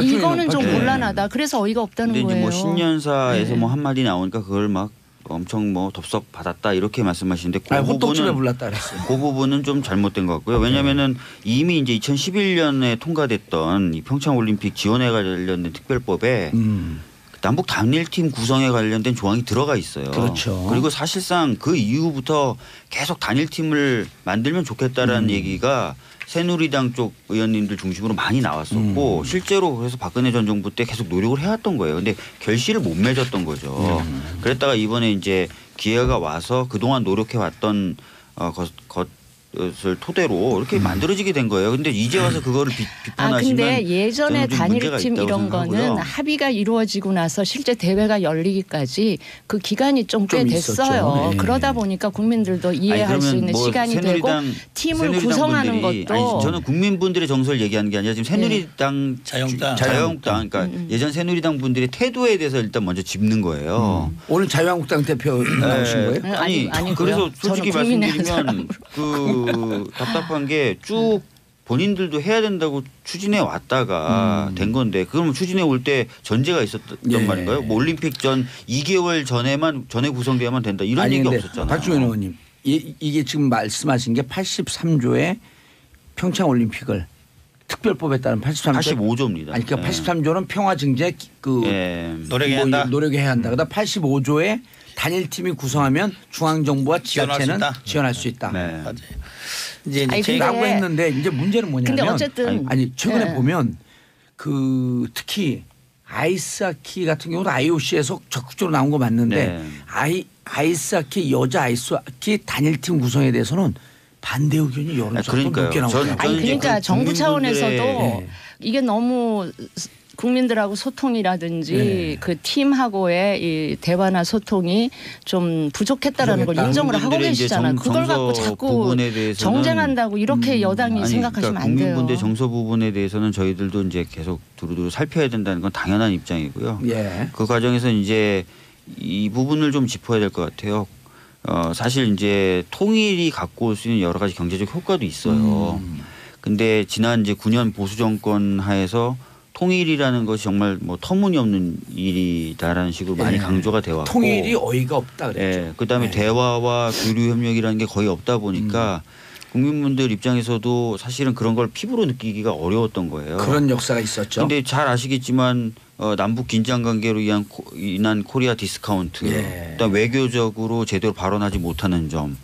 이거는 좀. 곤란하다. 그래서 어이가 없다는 근데 이제 거예요. 뭐 신년사에서 네. 뭐 한마디 나오니까 그걸 막 엄청 뭐 덥석 받았다 이렇게 말씀하시는데 그 아, 호떡집에 부분은 불렀다 그랬어요. 그 부분은 좀 잘못된 것 같고요. 왜냐하면은 이미 이제 2011년에 통과됐던 이 평창 올림픽 지원에 관련된 특별법에 음. 남북 단일팀 구성에 관련된 조항이 들어가 있어요. 그렇죠. 그리고 사실상 그 이후부터 계속 단일팀을 만들면 좋겠다라는 음. 얘기가 새누리당 쪽 의원님들 중심으로 많이 나왔었고 음. 실제로 그래서 박근혜 전 정부 때 계속 노력을 해왔던 거예요. 근데 결실을 못 맺었던 거죠. 음. 그랬다가 이번에 이제 기회가 와서 그동안 노력해왔던 어, 것, 것 을 토대로 이렇게 음. 만들어지게 된 거예요. 근데 이제 와서 그거를 비, 아 비판하시면 근데 예전에 단일팀 이런 거는 생각하고요. 합의가 이루어지고 나서 실제 대회가 열리기까지 그 기간이 좀꽤좀 됐어요. 네. 그러다 보니까 국민들도 이해할 아니, 수 있는 뭐 시간이 되고 새누리당, 팀을 새누리당 구성하는 분들이, 것도 아니, 저는 국민분들의 정서를 얘기하는 게 아니라 지금 새누리당 자유한국당. 주- 자유한국당 그러니까 음, 음. 예전 새누리당 분들의 태도에 대해서 일단 먼저 짚는 거예요. 오늘 자유한국당 대표 나오신 네. 거예요? 음, 아니, 아니. 그래서 솔직히 말씀드리면 그 답답한 게 쭉 본인들도 해야 된다고 추진해 왔다가 음. 된 건데 그러면 추진해 올 때 전제가 있었던 예. 말인가요? 뭐 올림픽 전 2개월 전에만 전에 구성돼야만 된다 이런 아니 얘기 없었잖아요. 박주민 의원님 이, 이게 지금 말씀하신 게 83조의 평창 올림픽을 특별법에 따른 83조 85조입니다. 아니 그러니까 83조는 평화 증재 그 예. 노력해야 뭐 한다. 노력해야 한다. 그다음 85조에 단일 팀이 구성하면 중앙 정부와 지원할 수 지자체는. 지원할 수 있다. 네. 이제 아니, 이제 근데- 라고 했는데 이제 문제는 뭐냐면 근데 어쨌든 아니, 아니, 최근에 예. 보면 그 특히 아이스하키 같은 경우도 IOC에서 적극적으로 나온 거 맞는데 네. 아이 아이스하키 여자 아이스하키 단일팀 구성에 대해서는 반대 의견이 여론조사 아. 높게 아니 이제 그러니까 그 정부 차원에서도 네. 이게 너무 국민들하고 소통이라든지 네. 그 팀하고의 이 대화나 소통이 좀 부족했다라는 걸 부족했다. 인정을 하고 계시잖아요. 정- 그걸 갖고 자꾸 부분에 대해서는 정쟁한다고 이렇게 여당이 아니, 생각하시면 그러니까 안 돼요. 국민분들 정서 부분에 대해서는 저희들도 이제 계속 두루두루 살펴야 된다는 건 당연한 입장이고요. 예. 그 과정에서 이제 이 부분을 좀 짚어야 될 것 같아요. 어, 사실 이제 통일이 갖고 올 수 있는 여러 가지 경제적 효과도 있어요. 음. 근데 지난 이제 9년 보수 정권 하에서 통일이라는 것이 정말 뭐 터무니없는 일이다라는 식으로 많이 예. 강조가 되어 왔고 통일이 어이가 없다 그랬죠. 예, 그다음에 네. 대화와 교류 협력이라는 게 거의 없다 보니까 음. 국민분들 입장에서도 사실은 그런 걸 피부로 느끼기가 어려웠던 거예요. 그런 역사가 있었죠. 근데 잘 아시겠지만 어, 남북 긴장 관계로 인한, 코, 인한 코리아 디스카운트, 예. 그다음 외교적으로 제대로 발언하지 못하는 점,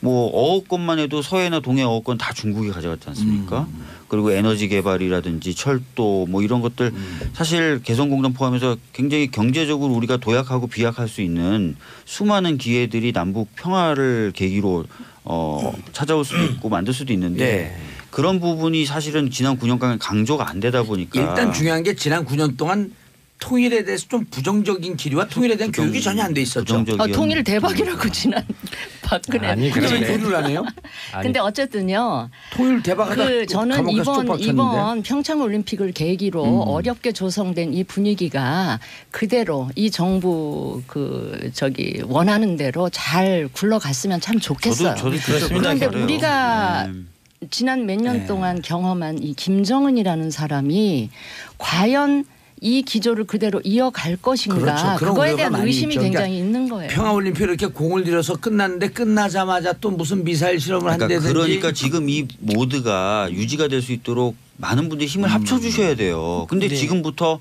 뭐 어업권만 해도 서해나 동해 어업권 다 중국이 가져갔지 않습니까? 음. 그리고 에너지 개발이라든지 철도 뭐 이런 것들 음. 사실 개성공단 포함해서 굉장히 경제적으로 우리가 도약하고 비약할 수 있는 수많은 기회들이 남북 평화를 계기로 어, 찾아올 수도 있고 만들 수도 있는데 네. 그런 부분이 사실은 지난 9년간 강조가 안 되다 보니까 일단 중요한 게 지난 9년 동안 통일에 대해서 좀 부정적인 기류와 통일에 대한 부정- 교육이 전혀 안 돼 있었죠. 어, 통일 대박이라고 지난 *laughs* 박근혜. 아니, 그래서 교류를 안 해요? 근데 어쨌든요. 통일 대박하다. 그 저는 감옥 가서 이번. 이번 평창 올림픽을 계기로 음. 어렵게 조성된 이 분위기가 그대로 이 정부 그 저기 원하는 대로 잘 굴러갔으면 참 좋겠어요. 저도 저도 그렇습니다. 그런데 그래요. 우리가 네. 지난 몇년 네. 동안 경험한 이 김정은이라는 사람이 과연 이 기조를 그대로 이어갈 것인가 그렇죠. 그런 거에 우려가 대한 의심이 있죠. 그러니까 굉장히 있는 거예요. 평화올림픽 이렇게 공을 들여서 끝났는데 끝나자마자 또 무슨 미사일 실험을 그러니까 한다든지 그러니까 지금 이 모드가 유지가 될 수 있도록 많은 분들이 힘을 음. 합쳐 주셔야 돼요. 근데 네. 지금부터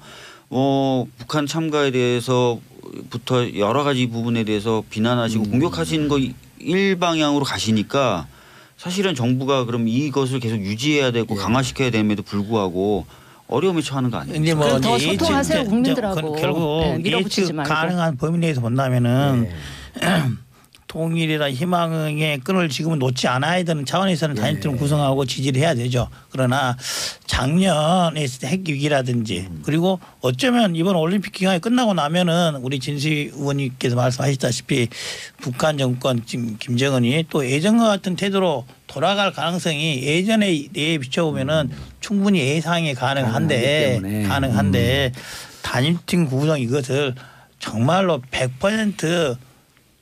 어 북한 참가에 대해서부터 여러 가지 부분에 대해서 비난하시고 음. 공격하시는 거 일방향으로 가시니까 사실은 정부가 그럼 이것을 계속 유지해야 되고 예. 강화시켜야 됨에도 불구하고 어려움에 처하는 거 아니에요? 이제 뭐 그럼 더 이제 소통하세요, 이제 국민들하고. 그- 결국 네, 밀어붙이지 예측 말고. 가능한 범위 내에서 본다면은 네. *clears throat* 통일이나 희망의 끈을 지금은 놓지 않아야 되는 차원에서는 단일팀을 구성하고 지지를 해야 되죠. 그러나 작년에 핵 위기라든지 그리고 어쩌면 이번 올림픽 기간이 끝나고 나면은 우리 진시 의원님께서 말씀하셨다시피 북한 정권 지금 김정은이 또 예전과 같은 태도로 돌아갈 가능성이 예전에 에 비춰보면은 충분히 예상이 가능한데. 가능한데 단일팀 구성 이것을 정말로 100%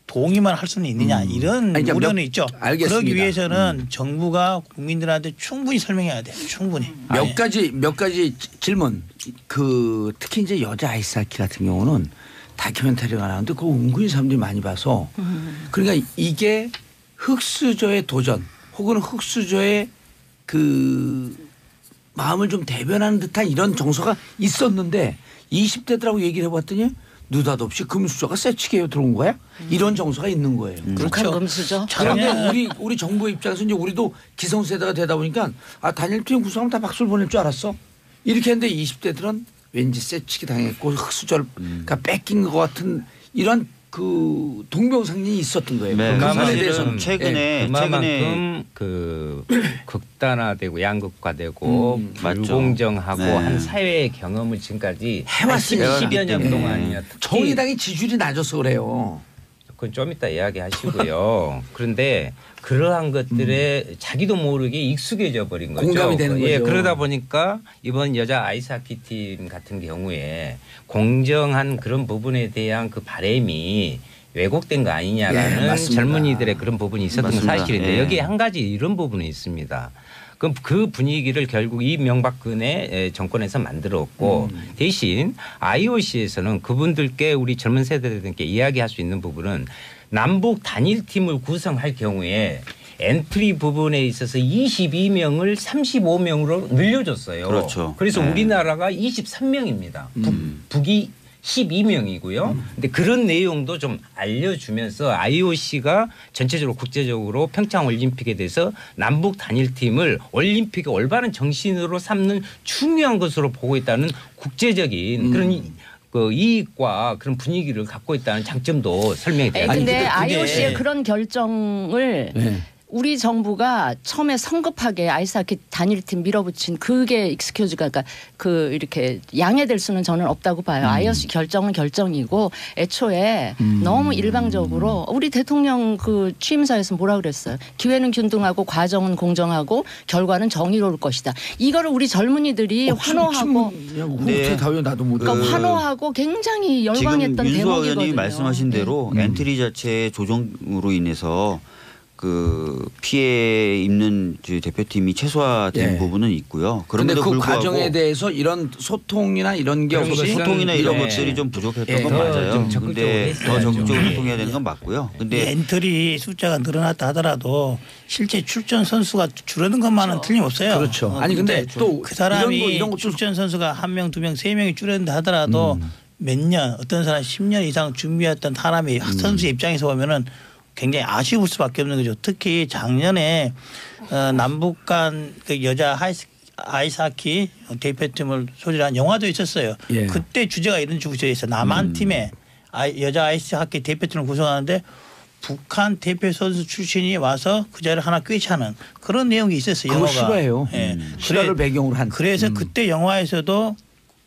동의만 할 수는 있느냐 이런 아니, 그러니까 우려는 몇- 있죠. 알겠습니다. 그러기 위해서는 정부가 국민들한테 충분히 설명해야 돼요. 충분히. 몇 아니, 가지 몇 가지 지- 질문. 그 특히 이제 여자 아이스 하키 같은 경우는 다큐멘터리가 나오는데 그거 은근히 사람들이 많이 봐서 그러니까 이게 흑수저의 도전 혹은 흑수저의 그 마음을 좀 대변하는 듯한 이런 정서가 있었는데 20대들하고 얘기를 해봤더니 느닷없이 금수저가 세치게 들어온 거야? 이런 정서가 있는 거예요. 북한 그렇죠. 금수저. 그런데 우리 우리 정부 입장에서 이제 우리도 기성세대가 되다 보니까 아 단일팀 구성하면 다 박수를 보낼 줄 알았어. 이렇게 했는데 20대들은 왠지 세치기 당했고 흑수저를 그러니까 뺏긴 것 같은 이런 그 동병상련이 있었던 거예요. 네, 그 부분에 사실은 대해서는 최근에 최근에 그만큼 그 극단화되고 양극화되고 음. 불공정하고 네. 한 사회의 경험을 지금까지 해왔으니까. 10여 년 네. 동안이나 특히 정의당의 지지율이 낮아서 그래요. 그건 좀 이따 이야기하시고요. *laughs* 그런데 그러한 것들에 자기도 모르게 익숙해져 버린 거죠. 음. 공감이 되는 예, 거죠. 그러다 보니까 이번 여자 아이스하키 팀 같은 경우에 공정한 그런 부분에 대한 그 바램이 왜곡된 거 예, 아니냐라는 맞습니다. 젊은이들의 그런 부분이 있었던 건 맞습니다. 사실인데 예. 여기에 한 가지 이런 부분이 있습니다. 그럼 그 분위기를 결국 이명박근혜 에, 정권에서 만들었고 음. 대신 IOC에서는 그분들께 우리 젊은 세대들께 이야기할 수 있는 부분은 남북 단일팀을 구성할 경우에 엔트리 부분에 있어서 22명을 35명으로 늘려줬어요. 그렇죠. 그래서 네. 우리나라가 23명입니다. 북, 북이 12명이고요. 근데 그런 내용도 좀 알려주면서 IOC가 전체적으로 국제적으로 평창 올림픽에 대해서 남북 단일팀을 올림픽의 올바른 정신으로 삼는 중요한 것으로 보고 있다는 국제적인 그런 이- 그 이익과 그런 분위기를 갖고 있다는 장점도 설명이 에, 돼요. 아니, 근데 IOC의 그런 결정을 네. 우리 정부가 처음에 성급하게 아이스하키 단일팀 밀어붙인 그게 익스큐즈가 그러니까 그 이렇게 양해될 수는 저는 없다고 봐요. IOC 결정은 결정이고 애초에 너무 일방적으로 우리 대통령 그 취임사에서 뭐라 그랬어요. 기회는 균등하고 과정은 공정하고 결과는 정의로울 것이다. 이거를 우리 젊은이들이 환호하고 네. 나도 못. 그러니까 그 환호하고 굉장히 열광했던 대목이거든요. 의원님이 말씀하신 대로 음. 엔트리 자체의 조정으로 인해서 그 피해 입는 그 대표팀이 최소화된 예. 부분은 있고요. 그런데 그 불구하고 과정에 대해서 이런 소통이나 이런 게 그런 없이 소통이나 이런 네. 것들이 좀 부족했던 예, 건 다 맞아요. 근데 더. 적극적으로 예. 소통해야 되는 건 맞고요. 근데 엔트리 숫자가 늘어났다 하더라도 실제 출전 선수가 줄어든 것만은 틀림없어요. 그렇죠. 어, 아니 근데 또 그 사람이 이런 거 이런 출전 선수가 한 명, 두 명, 세 명이 줄었는다 하더라도 음. 몇년 어떤 사람 10년 이상 준비했던 사람이 음. 선수의 입장에서 보면은 굉장히 아쉬울 수밖에 없는 거죠. 특히 작년에 어, 남북 간 그 여자 하이스 아이스하키 대표팀을 소재한 영화도 있었어요. 예. 그때 주제가 이런 주제였어요. 남한 팀에 아이- 여자 아이스하키 대표팀을 구성하는데 북한 대표 선수 출신이 와서 그 자리를 하나 꿰차는 그런 내용이 있었어요. 그거 영화가. 실화예요. 예. 음. 실화를 그래- 배경으로 한. 그래서 음. 그때 영화에서도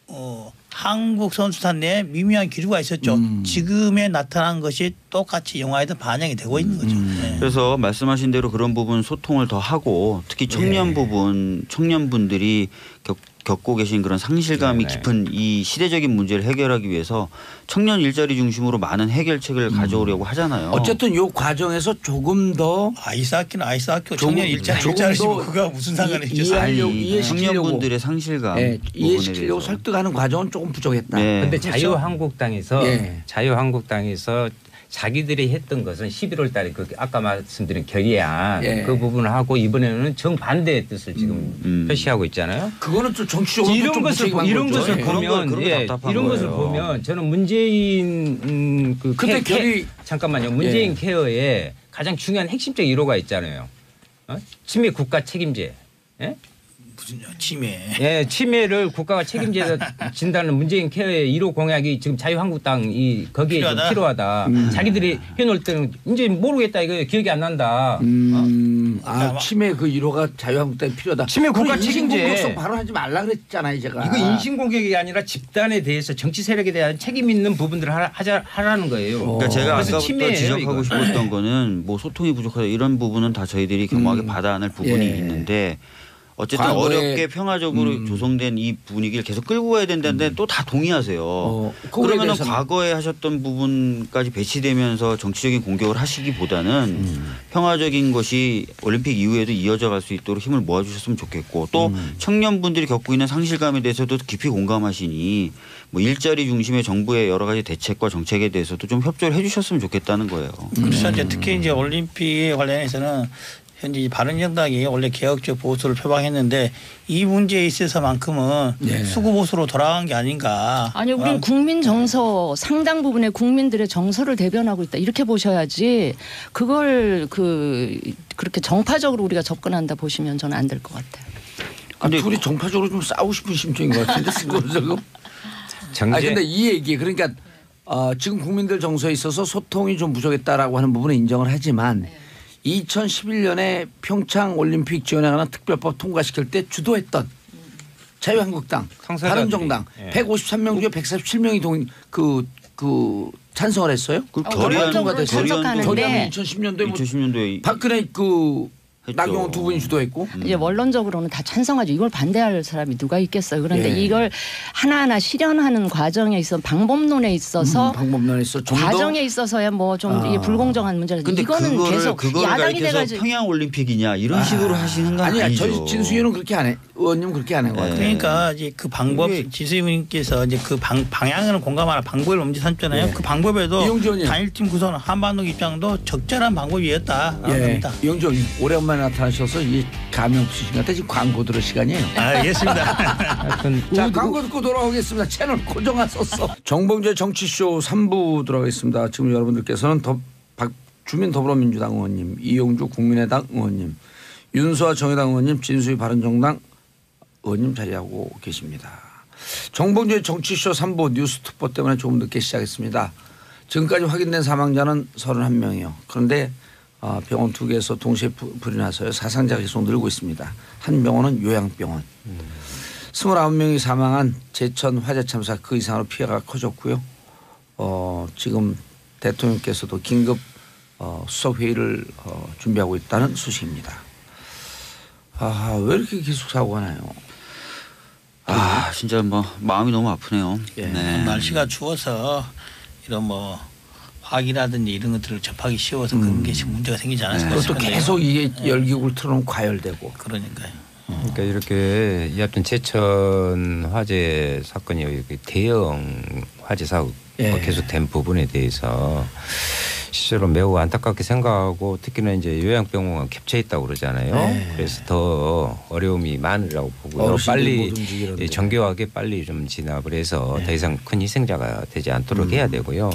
어, 한국 선수단 내에 미묘한 기류가 있었죠. 음. 지금에 나타난 것이 똑같이 영화에도 반영이 되고 있는 거죠. 음. 예. 그래서 말씀하신 대로 그런 부분 소통을 더 하고 특히 청년 네. 부분 청년분들이 겪, 겪고 계신 그런 상실감이 네, 네. 깊은 이 시대적인 문제를 해결하기 위해서 청년 일자리 중심으로 많은 해결책을 가져오려고 하잖아요. 음. 어쨌든 요 과정에서 조금 더 아이스하키는 아이스하키고 조금- 청년 일자리 더 그가 무슨 상관이 이- 있겠어요? 이해할- 하려고, 아니, 이해시키려고. 청년분들의 상실감 예, 부분에 이해시키려고. 설득하는 과정은 조금 부족했다. 네. 근데? 자유한국당에서 예. 자유한국당에서 자기들이 했던 것은 11월 달에 그 아까 말씀드린 결의안 예. 그 부분을 하고 이번에는 정반대의 뜻을 지금 음. 표시하고 있잖아요. 그거는 좀 정치적으로 이런 좀 것을 이런 거죠. 것을 예. 보면 그런 거 예, 이런 것을 거예요. 보면 저는 문재인 음, 그 근데 케, 케- 결의- 잠깐만요. 문재인 예. 케어에 가장 중요한 핵심적 1호가 있잖아요. 어? 친미 국가 책임제. 예? 무슨 침해. 예, 치매를 국가가 책임져서 *laughs* 진다는 문재인 케어의 1호 공약이 지금 자유한국당 이 거기에 좀 필요하다? 필요하다. 음. 자기들이 해놓을 때는 이제 모르겠다 이거 기억이 안 난다. 음, 아 그러니까 치매 그 1호가 자유한국당이 필요하다. 치매 국가 책임제. 인신공격성 발언하지 말라 그랬잖아요 제가. 이거 인신공격이 아니라 집단에 대해서 정치 세력에 대한 책임 있는 부분들을 하라, 하자, 하라는 거예요. 그러니까 제가 아까부터 치매예요, 지적하고 이거. 싶었던 거는 뭐 소통이 부족하다 이런 부분은 다 저희들이 겸허하게 음. 받아 안을 부분이 예. 있는데 어쨌든 어렵게 평화적으로 음. 조성된 이 분위기를 계속 끌고 가야 된다는데 또다 동의하세요. 어, 대해서는- 과거에 하셨던 부분까지 배치되면서 정치적인 공격을 하시기보다는 음. 평화적인 것이 올림픽 이후에도 이어져 갈 수 있도록 힘을 모아주셨으면 좋겠고 또 음. 청년분들이 겪고 있는 상실감에 대해서도 깊이 공감하시니 뭐 일자리 중심의 정부의 여러 가지 대책과 정책에 대해서도 좀 협조를 해주셨으면 좋겠다는 거예요. 그래서 이제 특히 이제 올림픽에 관련해서는 현재 이 바른정당이 원래 개혁적 보수를 표방했는데 이 문제에 있어서만큼은 네. 수구 보수로 돌아간 게 아닌가. 아니 우리는 어? 국민 정서 상당 부분의 국민들의 정서를 대변하고 있다 이렇게 보셔야지 그걸 그 그렇게 정파적으로 우리가 접근한다 보시면 저는 안 될 것 같아요. 아, 둘이 정파적으로 좀 싸우고 싶은 심정인 것 같은데 지금 지금. 정제 아 근데 이 얘기 그러니까 어, 지금 국민들 정서에 있어서 소통이 좀 부족했다라고 하는 부분은 인정을 하지만 2011년에 평창 올림픽 지원에 관한 특별법 통과시킬 때 주도했던 자유한국당. 바른정당 예. 153명 중에 147명이 동 그그 그 찬성을 했어요. 그 어, 결의안 원론적으로 찬성하는데 결의안은 2010년도에 뭐 2010년도에 박근혜 그. 나경원 두 분이 주도했고 이제 원론적으로는 다 찬성하죠. 이걸 반대할 사람이 누가 있겠어요. 그런데 예. 이걸 하나하나 실현하는 과정에 있어 방법론에 있어서 음, 방법론에 있어 과정에 있어서야 뭐좀 아. 불공정한 문제가 근데 이거는 그거를 계속 그거를 야당이 돼가지고 평양 올림픽이냐 이런 식으로 하시는 건 아니야 아니죠. 저희 진수위는 그렇게 안 해. 의원님 그렇게 안한것 같아요. 그러니까 이제 그 방법 지수님께서 이제 그 방, 방향은 공감하나 방법을 엄지 삼잖아요. 예. 그 방법에도 이용주. 단일팀 구성 한반도 입장도 적절한 방법이었다. 예, 합니다. 이영조 오 래간만에 나타나셔서 이 감이 없으신 것 같아 지금 광고 들을 시간이에요. 알겠습니다. *laughs* 하여튼 자 광고 듣고 돌아오겠습니다. 채널 고정하셨어. *laughs* 정봉재 정치쇼 3부 들어가겠습니다. 지금 여러분들께서는 더, 박, 주민 더불어민주당 의원님, 이용주 국민의당 의원님, 윤수아 정의당 의원님, 진수희 바른정당 의원님 자리하고 계십니다. 정봉재 정치쇼 3부 뉴스 특보 때문에 조금 늦게 시작했습니다. 지금까지 확인된 사망자는 31명이요. 그런데 어, 병원 두 개에서 동시에 부- 불이 나서요. 사상자가 계속 늘고 있습니다. 한 병원은 요양병원. 29명이 사망한 제천 화재 참사 그 이상으로 피해가 커졌고요. 어, 지금 대통령께서도 긴급 어, 수석 회의를 어, 준비하고 있다는 소식입니다. 아, 왜 이렇게 계속 사고가 나요? 아 진짜 뭐 마음이 너무 아프네요. 예. 네. 날씨가 추워서 이런 뭐 화기라든지 이런 것들을 접하기 쉬워서 그런 게 지금 문제가 생기지 않았을까 그리고 또 싶은데요. 계속 이게 열기구를 틀어놓으면 과열되고. 그러니까요. 그러니까 이렇게 이하튼 제천 화재 사건이 이렇게 대형 화재 사고 예. 계속된 부분에 대해서 실제로 매우 안타깝게 생각하고 특히나 이제 요양병원가 겹쳐 있다고 그러잖아요. 네. 그래서 더 어려움이 많으라고 보고요. 빨리. 예, 정교하게 빨리 좀 진압을 해서 네. 더 이상 큰 희생자가 되지 않도록 음. 해야 되고요.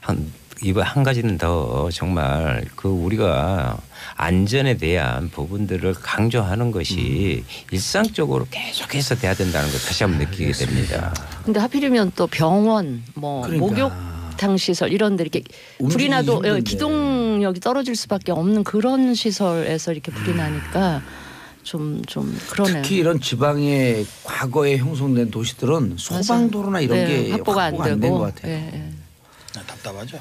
한 이번 한 가지는 더 정말 그 우리가 안전에 대한 부분들을 강조하는 것이 음. 일상적으로 계속해서 돼야 된다는 걸 다시 한번 느끼게 됩니다. 근데 하필이면 또 병원 뭐 그러니까. 목욕 탕 시설 이런 데 이렇게 불이 나도 예, 힘든데. 기동력이 떨어질 수밖에 없는 그런 시설에서 이렇게 불이 나니까 좀좀 그러네요. 특히 이런 지방에 과거에 형성된 도시들은 소방도로나 이런 네, 게 확보가 안 확보가 안된 되고. 것 같아요. 예, 예. 아, 답답하죠.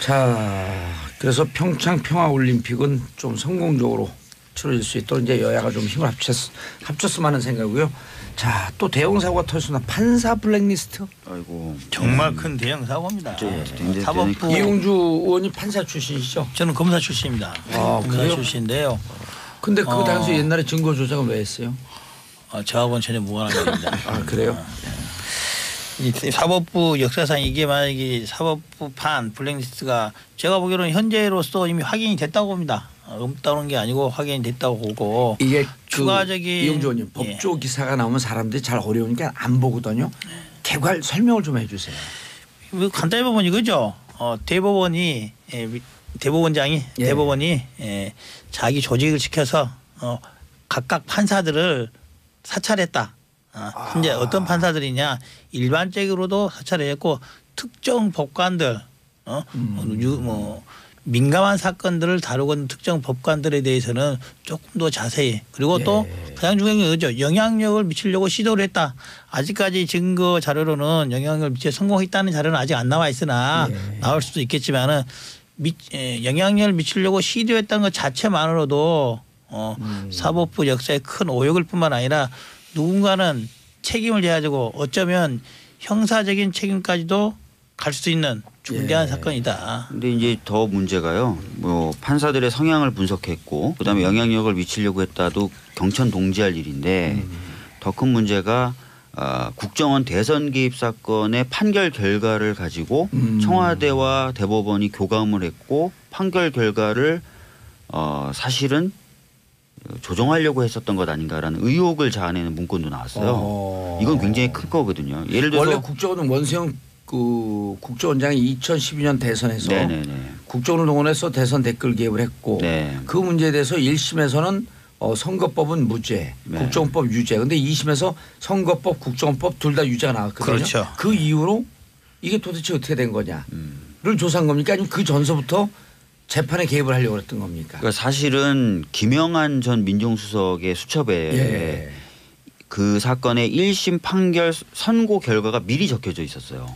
자, 그래서 평창 평화 올림픽은 좀 성공적으로 치러질 수 있도록 이제 여야가 좀 힘을 합쳤, 합쳤으면 하는 생각이고요. 자, 또 대형 사고가 터졌습니다. 판사 블랙리스트. 아이고 정말 큰 대형 사고입니다. 네, 굉장히 사법부 이용주 의원이 판사 출신이시죠? 저는 검사 출신입니다. 아, 검사 그래요? 출신인데요. 근데 그 어. 당시 옛날에 증거 조작은 왜 했어요? 어, 저하고는 전혀 무관한 *laughs* 일입니다. 아, 그래요? 이 사법부 역사상 이게 만약에 사법부 판 블랙리스트가 제가 보기로는 현재로서 이미 확인이 됐다고 봅니다. 어, 없다는 게 아니고 확인이 됐다고 보고 이게 그 추가적인- 이용주 의원님 예. 법조 기사가 나오면 사람들이 잘 어려우니까 안 보거든요. 개괄 설명을 좀 해주세요. 뭐 간단히 보면 이거죠. 어, 대법원이 예, 위- 대법원장이 예. 대법원이 예, 자기 조직을 시켜서 어, 각각 판사들을 사찰했다. 어, 현재 어떤 판사들이냐 일반적으로도 사찰했고 특정 법관들 어, 유- 뭐 민감한 사건들을 다루고 있는 특정 법관들에 대해서는 조금 더 자세히 그리고 또 가장 중요한 게 그죠. 영향력을 미치려고 시도를 했다. 아직까지 증거 자료로는 영향력을 미쳐 성공했다는 자료는 아직 안 나와 있으나 나올 수도 있겠지만은 미, 에, 영향력을 미치려고 시도했다는 것 자체만으로도 어, 사법부 역사에 큰 오역일 뿐만 아니라 누군가는 책임을 져야 되고 어쩌면 형사적인 책임까지도 갈 수 있는 중대한 예. 사건이다. 근데 이제 더 문제가요. 뭐 판사들의 성향을 분석했고 그다음에 영향력을 미치려고 했다도 경천 동지할 일인데 더큰 문제가 아, 국정원 대선 개입 사건의 판결 결과를 가지고 음. 청와대와 대법원이 교감을 했고 판결 결과를 어, 사실은 조정하려고 했었던 것 아닌가라는 의혹을 자아내는 문건도 나왔어요. 어. 이건 굉장히 큰 거거든요. 예를 들어서 원래 국정원은 원세영 그 국정원장이 2012년 대선에서 네네네. 국정원을 동원해서 대선 댓글 개입을 했고 네. 그 문제에 대해서 1심에서는 어, 선거법은 무죄, 네. 국정원법 유죄. 근데 2심에서 선거법, 국정원법 둘 다 유죄가 나왔거든요. 그렇죠. 그 이후로 이게 도대체 어떻게 된 거냐를 음. 조사한 겁니까? 아니면 그 전서부터 재판에 개입을 하려고 했던 겁니까? 그러니까 사실은 김영한 전 민정수석의 수첩에 예. 그 사건의 1심 판결 선고 결과가 미리 적혀져 있었어요.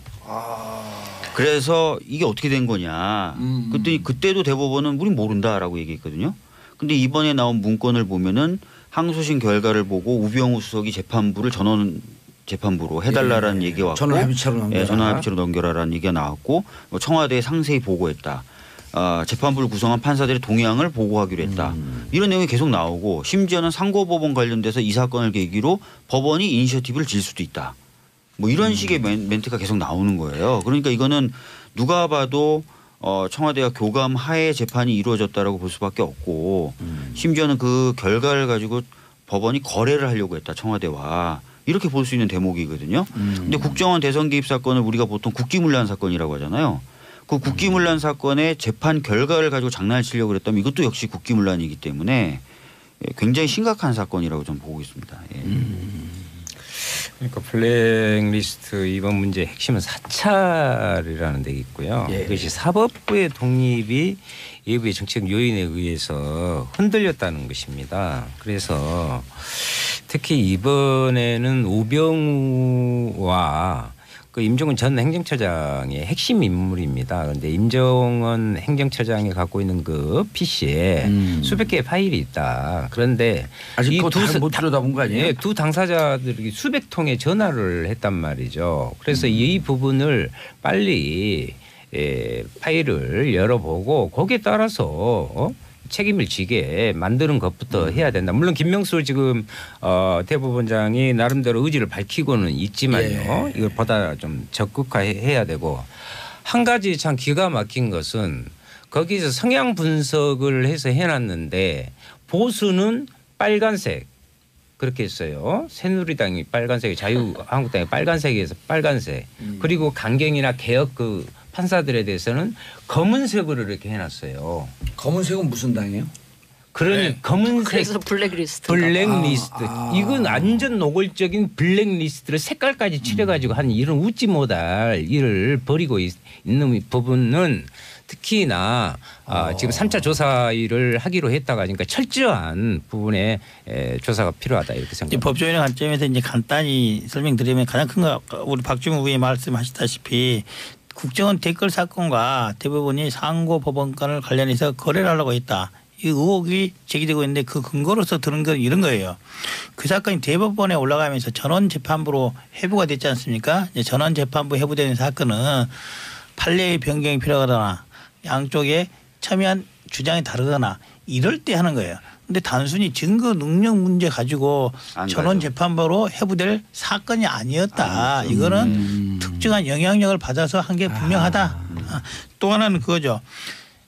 그래서 이게 어떻게 된 거냐. 아. 음. 그때 그때도 대법원은 우린 모른다라고 얘기했거든요. 근데 이번에 나온 문건을 보면은 항소심 결과를 보고 우병우 수석이 재판부를 전원 재판부로 해달라라는 얘기가 왔고 전원 합의체로 넘겨라. 예, 전원 합의체로 넘겨라라는 얘기가 나왔고 뭐 청와대에 상세히 보고했다. 아, 재판부를 구성한 판사들의 동향을 보고하기로 했다. 음. 이런 내용이 계속 나오고 심지어는 상고법원 관련돼서 이 사건을 계기로 법원이 이니셔티브를 질 수도 있다. 뭐 이런 식의 멘, 멘트가 계속 나오는 거예요. 그러니까 이거는 누가 봐도 어, 청와대와 교감 하에 재판이 이루어졌다라고 볼 수밖에 없고 심지어는 그 결과를 가지고 법원이 거래를 하려고 했다 청와대와 이렇게 볼 수 있는 대목이거든요. 근데 국정원 대선 개입 사건을 우리가 보통 국기문란 사건이라고 하잖아요. 그 국기문란 사건의 재판 결과를 가지고 장난을 치려고 그랬다면 이것도 역시 국기문란이기 때문에 예, 굉장히 심각한 사건이라고 저는 보고 있습니다. 예. 그러니까 블랙리스트 이번 문제의 핵심은 사찰이라는 데 있고요. 예. 이것이 사법부의 독립이 일부의 정치적 요인에 의해서 흔들렸다는 것입니다. 그래서 특히 이번에는 우병우와 그 임종원 전 행정처장의 핵심 인물입니다. 그런데 임종원 행정처장이 갖고 있는 그 PC에 음. 수백 개의 파일이 있다. 그런데 두 사- 들여다본 거 아니에요? 예, 두 당사자들이 수백 통의 전화를 했단 말이죠. 그래서 이 부분을 빨리 예, 파일을 열어보고 거기에 따라서 어? 책임을 지게 만드는 것부터 해야 된다. 물론 김명수 지금 어, 대법원장이 나름대로 의지를 밝히고는 있지만요. 이걸 보다 좀 적극화해야 되고 한 가지 참 기가 막힌 것은 거기서 성향 분석을 해서 해놨는데 보수는 빨간색 그렇게 했어요. 새누리당이 빨간색, 자유한국당이 빨간색에서 빨간색. 그리고 강경이나 개혁 그 판사들에 대해서는 검은색으로 이렇게 해놨어요. 검은색은 무슨 당이에요? 그러니 검은색 그래서 블랙리스트. 블랙리스트 아, 아. 이건 완전 노골적인 블랙리스트를 색깔까지 칠해가지고 한 이런 웃지 못할 일을 벌이고 있, 는 부분은 특히나 아, 지금 3차 조사 일을 하기로 했다가 그러니까 철저한 부분에 에, 조사가 필요하다 이렇게 생각합니다. 법조인의 관점에서 이제 간단히 설명드리면 가장 큰 거 우리 박주무 의원이 말씀하셨다시피 국정원 댓글 사건과 대법원이 상고 법원간을 관련해서 거래를 하려고 했다. 이 의혹이 제기되고 있는데 그 근거로서 들은 건 이런 거예요. 그 사건이 대법원에 올라가면서 전원 재판부로 회부가 됐지 않습니까? 전원 재판부 회부되는 사건은 판례의 변경이 필요하거나 양쪽에 첨예한 주장이 다르거나 이럴 때 하는 거예요. 근데 단순히 증거 능력 문제 가지고 안 전원. 재판부로 회부될 사건이 아니었다. 이거는 특정한 영향력을 받아서 한 게 분명하다. 아, 또 하나는 그거죠.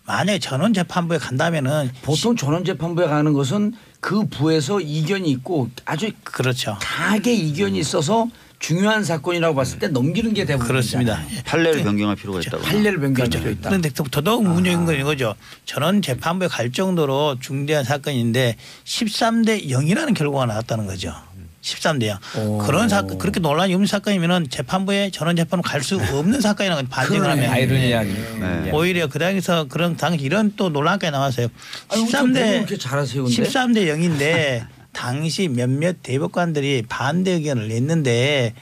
만약에 전원 재판부에 간다면은 보통 전원 재판부에 가는 것은 그 부에서 이견이 있고 아주 그렇죠. 강하게 이견이 있어서 중요한 사건이라고 봤을 때 넘기는 게 대부분 그렇습니다. 예. 판례를 변경할 필요가 있다고. 판례를 변경할 그렇죠. 필요 있다. 그런데 또 더더욱 문제인 건 이거죠. 전원 재판부에 갈 정도로 중대한 사건인데 13대 0이라는 결과가 나왔다는 거죠. 13대 0. 오. 그런 사건 그렇게 논란이 없는 사건이면은 재판부에 전원 재판을 갈수 없는 사건이라는 건 반증을. 하면 아이러니하게. 네. 오히려 그 당에서 그런 당시 이런 또 논란까지 나왔어요. 아니, 어쩜 대부분 13대 이렇게 잘하세요, 근데? 13대 0인데 *laughs* 당시 몇몇 대법관들이 반대 의견을 냈는데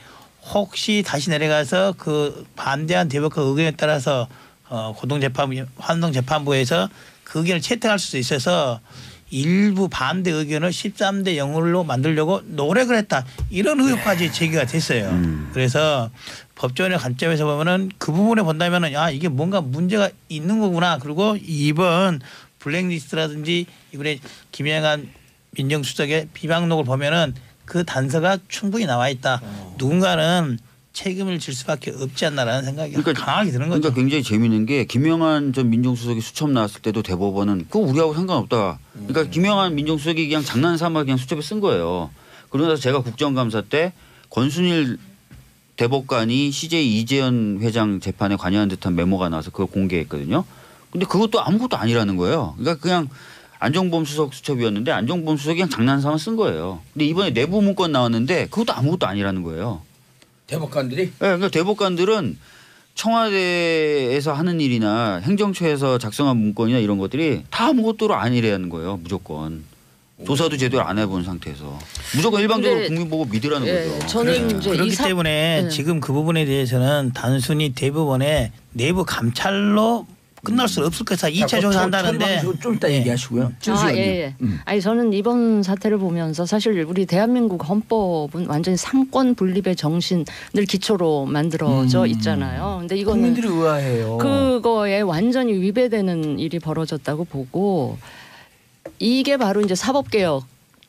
혹시 다시 내려가서 그 반대한 대법관 의견에 따라서 어 고등재판부 환동재판부에서 그 의견을 채택할 수도 있어서 일부 반대 의견을 13대 0으로 만들려고 노력을 했다. 이런 의혹까지 제기가 됐어요. 음. 그래서 법조인의 관점에서 보면은 그 부분에 본다면은 아 이게 뭔가 문제가 있는 거구나. 그리고 이번 블랙리스트라든지 이번에 김영한 민정수석의 비방록을 보면은 그 단서가 충분히 나와 있다. 누군가는 책임을 질 수밖에 없지 않나라는 생각이 강하게 드는 거죠. 그러니까 굉장히 재미있는 게 김영한 전 민정수석이 수첩 나왔을 때도 대법원은 그거 우리하고 상관없다. 그러니까 음. 김영한 민정수석이 그냥 장난삼아 그냥 수첩에 쓴 거예요. 그러면서 제가 국정감사 때 권순일 대법관이 CJ 이재현 회장 재판에 관여한 듯한 메모가 나와서 그걸 공개했거든요. 근데 그것도 아무것도 아니라는 거예요. 그러니까 그냥 안정범 수석 수첩이었는데 안정범 수석이 그냥 장난삼아 쓴 거예요. 근데 이번에 내부 문건 나왔는데 그것도 아무것도 아니라는 거예요. 대법관들이 네, 그러니까 대법관들은 청와대에서 하는 일이나 행정처에서 작성한 문건이나 이런 것들이 다 아무것도 아니라는 거예요. 무조건. 조사도 제대로 안 해본 상태에서 무조건 일방적으로 국민 보고 믿으라는 예, 거죠. 저는 이제 그렇기 이 사- 때문에 네. 지금 그 부분에 대해서는 단순히 대법원의 내부 감찰로 끝날 수 없을 것이다. 2차 조사한다는데 좀 이따 예. 얘기하시고요. 아. 예, 예. 음. 아니 저는 이번 사태를 보면서 사실 우리 대한민국 헌법은 완전히 상권 분립의 정신을 기초로 만들어져 음. 있잖아요. 근데 이거는 국민들이 의아해요. 그거에 완전히 위배되는 일이 벌어졌다고 보고 이게 바로 이제 사법 개혁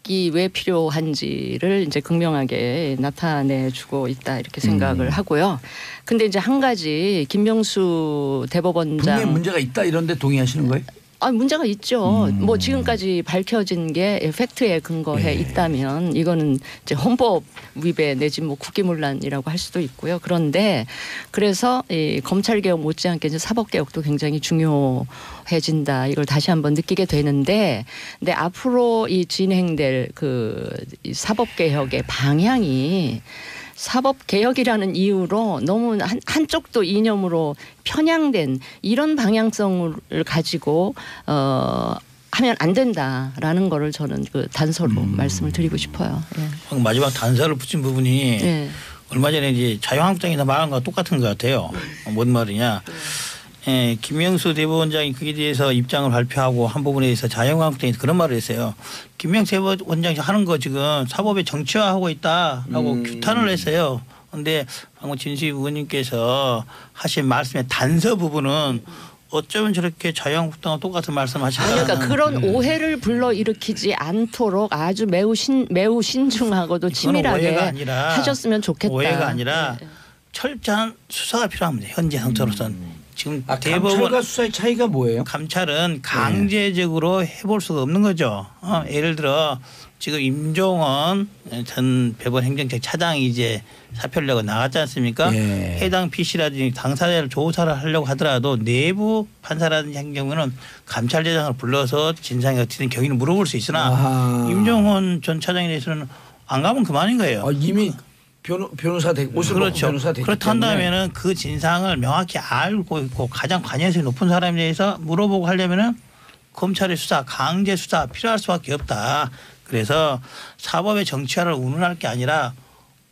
이왜 필요한지를 이제 극명하게 나타내주고 있다 이렇게 생각을 음. 하고요. 근데 이제 한 가지 김명수 대법원장 분명히 문제가 있다 이런데 동의하시는 거예요? 아 문제가 있죠. 음. 뭐 지금까지 밝혀진 게 팩트에 근거해 예. 있다면 이거는 이제 헌법 위배 내지 뭐 국기문란이라고 할 수도 있고요. 그런데 그래서 이 검찰 개혁 못지않게 이제 사법 개혁도 굉장히 중요해진다. 이걸 다시 한번 느끼게 되는데, 근데 앞으로 이 진행될 그이 사법 개혁의 방향이 사법 개혁이라는 이유로 너무 한, 한쪽도 이념으로 편향된 이런 방향성을 가지고 어 하면 안 된다라는 거를 저는 그 단서로 말씀을 드리고 싶어요. 예. 마지막 단서를 붙인 부분이 예. 얼마 전에 이제 자유한국당이 다 말한 거와 똑같은 것 같아요. 뭔 말이냐. 예, 김명수 대법원장이 그에 대해서 입장을 발표하고 한 부분에 대해서 자유한국당이 그런 말을 했어요. 김명수 대법원장이 하는 거 지금 사법에 정치화하고 있다라고 음. 규탄을 했어요. 그런데 방금 진수 의원님께서 하신 말씀의 단서 부분은 어쩌면 저렇게 자유한국당과 똑같은 말씀하실까? 그러니까 그런 오해를 불러 일으키지 않도록 아주 매우 신 매우 신중하고도 치밀하게 아니라 하셨으면 좋겠다. 오해가 아니라 예. 철저한 수사가 필요합니다. 현재 상태로서는 지금 아, 대법원 감찰과 수사의 차이가 뭐예요? 감찰은 강제적으로 해볼 수가 없는 거죠. 어, 예를 들어 지금 임종원 전 법원 행정처 차장이 이제 사표를 내고 나갔지 않습니까? 예. 해당 PC라든지 당사자를 조사를 하려고 하더라도 내부 판사라든지 한 경우는 감찰대장을 불러서 진상이 어떻든 경위를 물어볼 수 있으나 아하. 임종원 전 차장에 대해서는 안 가면 그만인 거예요. 아, 이미 변호, 변호사 되 옷을 그렇죠. 변호사 됐기 그렇다 한다면은 그 진상을 명확히 알고 있고 가장 관여성이 높은 사람에 대해서 물어보고 하려면은 검찰의 수사, 강제 수사 필요할 수밖에 없다. 그래서 사법의 정치화를 운운할 게 아니라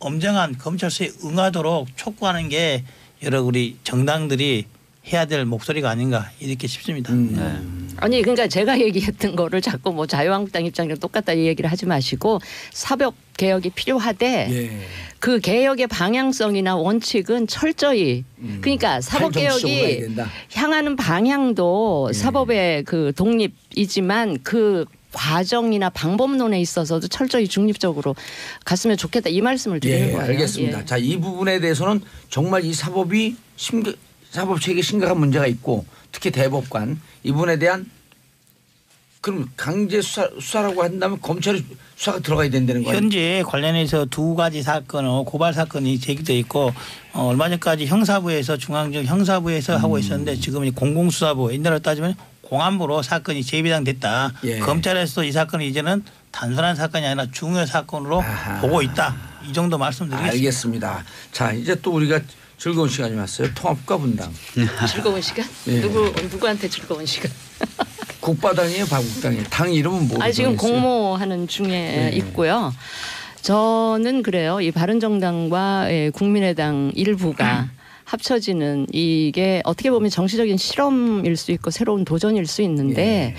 엄정한 검찰 수에 응하도록 촉구하는 게 여러 우리 정당들이 해야 될 목소리가 아닌가 이렇게 싶습니다. 음. 네. 아니 그러니까 제가 얘기했던 거를 자꾸 뭐 자유한국당 입장이랑 똑같다 이 얘기를 하지 마시고 사법 개혁이 필요하되 예. 그 개혁의 방향성이나 원칙은 철저히 그러니까 사법 개혁이. 향하는 방향도 예. 사법의 그 독립이지만 그 과정이나 방법론에 있어서도 철저히 중립적으로 갔으면 좋겠다 이 말씀을 드리는 예, 거예요. 알겠습니다. 예. 자, 이 부분에 대해서는 정말 이 사법이 심각, 사법 체계 심각한 문제가 있고 특히 대법관 이 부분에 대한 그럼 강제 수사, 수사라고 한다면 검찰이 수사가 들어가야 된다는 거예요. 현재 관련해서 두 가지 사건, 어, 고발 사건이 제기돼 있고 어, 얼마 전까지 형사부에서 중앙적 형사부에서 음. 하고 있었는데 지금은 공공수사부 옛날로 따지면 공안부로 사건이 재비당됐다. 예. 검찰에서 이 사건이 이제는 단순한 사건이 아니라 중요 사건으로 아하. 보고 있다. 이 정도 말씀드리겠습니다. 알겠습니다. 자 이제 또 우리가 즐거운 시간이 왔어요. 통합과 분당. *laughs* 즐거운 시간? 예. 누구 누구한테 즐거운 시간? *laughs* 국바당이에요, 바국당이에요. 당 이름은 뭐? 아 지금? 공모하는 중에 네. 있고요. 저는 그래요. 이 바른정당과 예, 국민의당 일부가 *clears throat* 합쳐지는 이게 어떻게 보면 정치적인 실험일 수 있고 새로운 도전일 수 있는데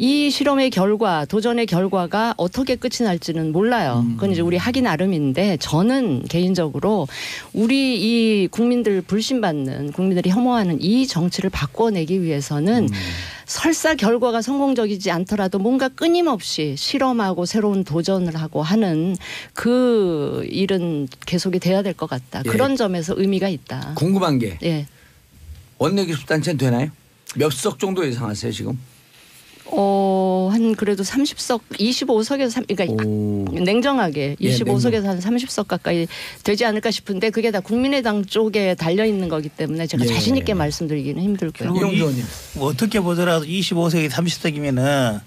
이 실험의 결과, 도전의 결과가 어떻게 끝이 날지는 몰라요. 그건 이제 우리 하기 나름인데 저는 개인적으로 우리 이 국민들 불신받는 국민들이 혐오하는 이 정치를 바꿔내기 위해서는 설사 결과가 성공적이지 않더라도 뭔가 끊임없이 실험하고 새로운 도전을 하고 하는 그 일은 계속이 돼야 될 것 같다. 예. 그런 점에서 의미가 있다. 궁금한 게 예. 원내교섭단체는 되나요? 몇 석 정도 예상하세요 지금? 어, 한 그래도 30석, 25석에서 3, 그러니까 오. 냉정하게 예, 25석에서 한 30석 가까이 되지 않을까 싶은데 그게 다 국민의당 쪽에 달려 있는 거기 때문에 제가 예. 자신 있게 말씀드리기는 힘들고요. 이용주 이- 의원님. 뭐 어떻게 보더라도 25세기 30세기면은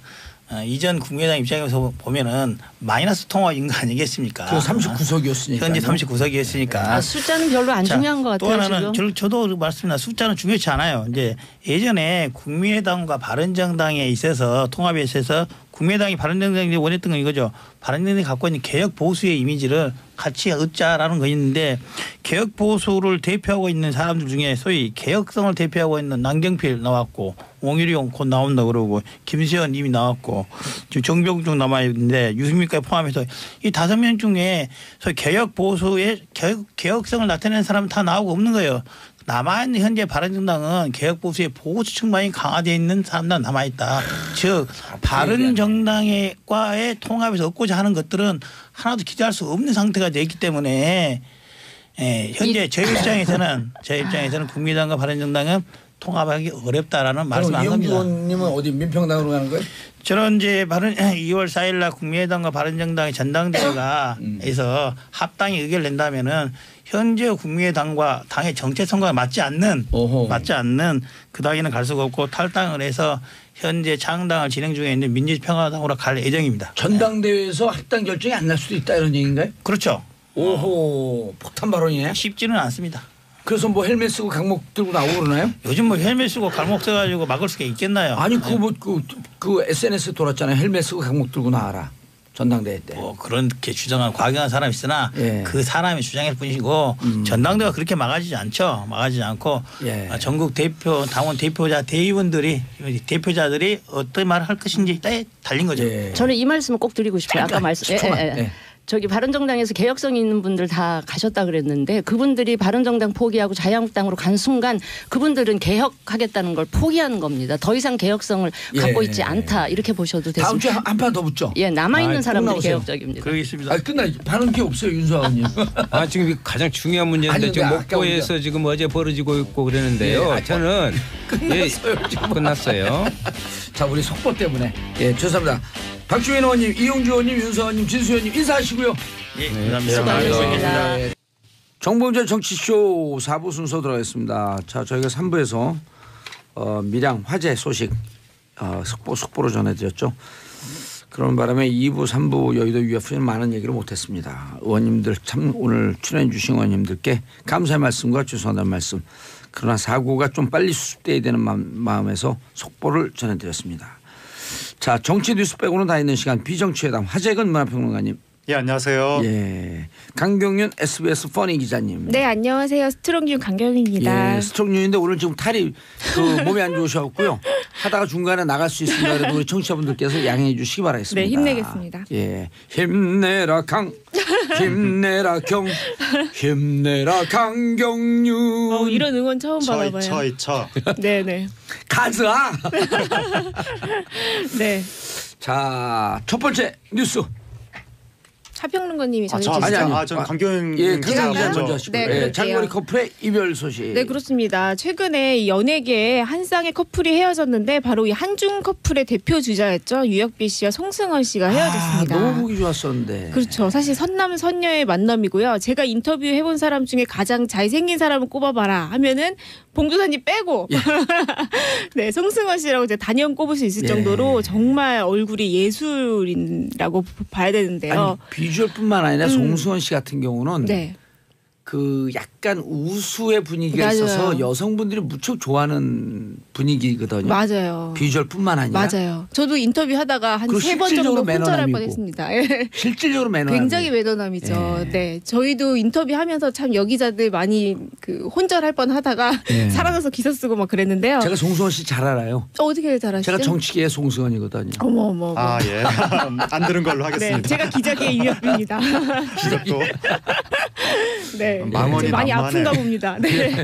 어, 이전 국민의당 입장에서 보면은 마이너스 통합인 거 아니겠습니까? 그 39석이었으니까. 현재 39석이었으니까. 아, 숫자는 별로 안 자, 중요한 것또 같아요. 하나는 지금. 저, 저도 말씀나 숫자는 중요치 않아요. 이제 예전에 국민의당과 바른정당에 있어서 통합에 있어서 국민의당이 바른정당이 원했던 건 이거죠. 바른정당이 갖고 있는 개혁 보수의 이미지를 같이 얻자라는 거 있는데 개혁 보수를 대표하고 있는 사람들 중에 소위 개혁성을 대표하고 있는 남경필 나왔고 원일용 곧 나온다 그러고 김세현 이미 나왔고 지금 정병중 남아 있는데 유승민까지 포함해서 이 다섯 명 중에 소위 개혁 보수의 개혁, 개혁성을 나타내는 사람은 다 나오고 없는 거예요. 남아있는 현재 바른정당은 개혁 보수의 보수 측만이 강화되어 있는 사람만 남아있다. 즉 바른정당과의 통합에서 얻고자 하는 것들은 하나도 기대할 수 없는 상태가 되어 있기 때문에 예, 현재 제 입장에서는 제 입장에서는 국민당과 바른정당은 통합하기 어렵다라는 말씀을 한 겁니다. 의원님은 어디 민평당으로 가는 거예요? 저는 이제 바른 *clears throat* 2월 4일 날 국민의당과 바른정당의 전당대회가 음. 합당이 의결을 낸다면은 현재 국민의당과 당의 정체성과 맞지 않는 오호. 맞지 않는 그 당에는 갈 수가 없고 탈당을 해서 현재 창당을 진행 중에 있는 민주평화당으로 갈 예정입니다. 전당대회에서 합당 결정이 안 날 수도 있다 이런 얘기인가요? 그렇죠. 오호 폭탄 발언이네. 쉽지는 않습니다. 그래서 뭐 헬멧 쓰고 강목 들고 나오고 그러나요? 요즘 뭐 헬멧 쓰고 갈목 써가지고 막을 수가 있겠나요? 아니 그뭐그그 SNS 돌았잖아요. 헬멧 쓰고 강목 들고 나와라. 전당대회 때. 뭐 그렇게 주장한 과격한 사람이 있으나 예. 그 사람의 주장일 뿐이고 전당대회가 그렇게 막아지지 않죠. 막아지지 않고 예. 아, 전국 대표 당원 대표자 대의원들이 대표자들이 어떤 말을 할 것인지에 달린 거죠. 예. 저는 이 말씀을 꼭 드리고 싶어요. 아까 말씀. 예, 10초만. 예, 예. 예. 저기 바른정당에서 개혁성이 있는 분들 다 가셨다 그랬는데 그분들이 바른정당 포기하고 자유한국당으로 간 순간 그분들은 개혁하겠다는 걸 포기하는 겁니다. 더 이상 개혁성을 갖고 예. 있지 않다 이렇게 보셔도 다음 주에 됐습니다. 한판 더 붙죠. 예, 남아 있는 아, 꼭 사람들이. 개혁적입니다. 그러겠습니다. 아 끝나 발언 게 없어요 윤수아님. *laughs* 아 지금 이 가장 중요한 문제인데 아니, 지금 목포에서 지금 어제 벌어지고 있고 그러는데요. 예, 아, 저는 끝났어요, 예. 끝났어요. 자 우리 속보 때문에 예 죄송합니다. 박주민 의원님, 이용주 의원님, 윤수 의원님, 진수 의원님 인사하시고 요. 예, 감사합니다. 수고하셨습니다. 네. 정봉재 정치쇼 4부 순서 들어가겠습니다. 자 저희가 3부에서 어, 밀양 화재 소식 어, 속보 속보로 전해드렸죠. 그런 바람에 2부, 3부 여의도 UFC는 많은 얘기를 못했습니다. 의원님들 참 오늘 출연해 주신 의원님들께 감사의 말씀과 죄송하다는 말씀. 그러나 사고가 좀 빨리 수습돼야 되는 마음- 마음에서 속보를 전해드렸습니다. 자 정치 뉴스 빼고는 다 있는 시간 비정치회담 화재근 문화평론가님. 예 안녕하세요. 예. 강경윤 SBS 퍼니 기자님. 네 안녕하세요 스트롱균 강경입니다. 예, 스트롱윤인데 오늘 지금 탈이 그 몸이 안 좋으셔갖고요. 하다가 중간에 나갈 수 있습니다. 그래도 우리 청취자분들께서 양해해 주시기 바라겠습니다. 네, 힘내겠습니다. 예, 힘내라 강, 힘내라 경, 힘내라 강경윤. 어, 이런 응원 처음 처이 받아봐요. 처이 처. 네네 가즈아. *laughs* 네. 자, 첫 번째 뉴스. 차평론가님이 아, 저, 전해주시죠. 아니, 아니. 아, 전 아, 강경 예, 제가 기자? 먼저 하시고 네, 예, 그럴게요. 장거리 커플의 이별 소식. 네 그렇습니다. 최근에 연예계 한 쌍의 커플이 헤어졌는데 바로 이 한중 커플의 대표 주자였죠 유혁비 씨와 송승헌 씨가 헤어졌습니다. 아, 너무 보기 좋았었는데. 그렇죠. 사실 선남 선녀의 만남이고요. 제가 인터뷰 해본 사람 중에 가장 잘생긴 사람을 꼽아봐라 하면은 봉도사님 빼고 예. *laughs* 네 송승헌 씨라고 이제 단연 꼽을 수 있을 예. 정도로 정말 얼굴이 예술이라고 봐야 되는데요. 아니 비주얼뿐만 아니라 음. 송수원 씨 같은 경우는 네. 그 약간 우수의 분위기가 맞아요. 있어서 여성분들이 무척 좋아하는 분위기거든요. 맞아요. 비주얼뿐만 아니라 맞아요. 저도 인터뷰 하다가 한 세 번 정도 혼절할. 뻔했습니다. *laughs* 예. 실질적으로 매너. 굉장히 매너남이죠. 예. 네, 저희도 인터뷰하면서 참 여기자들 많이 그 혼절할 뻔하다가 예. *laughs* 살아나서 기사 쓰고 막 그랬는데요. 제가 송수원 씨잘 알아요. 어, 어떻게 잘하시죠? 제가 정치계의 송수원이거든요. 어머 어머 어머. 아, 예. *laughs* 안 들은 걸로 네, 하겠습니다. 제가 기자계의 유혁비입니다. 기적도 네, 많이. 아픈가 봅니다. 네.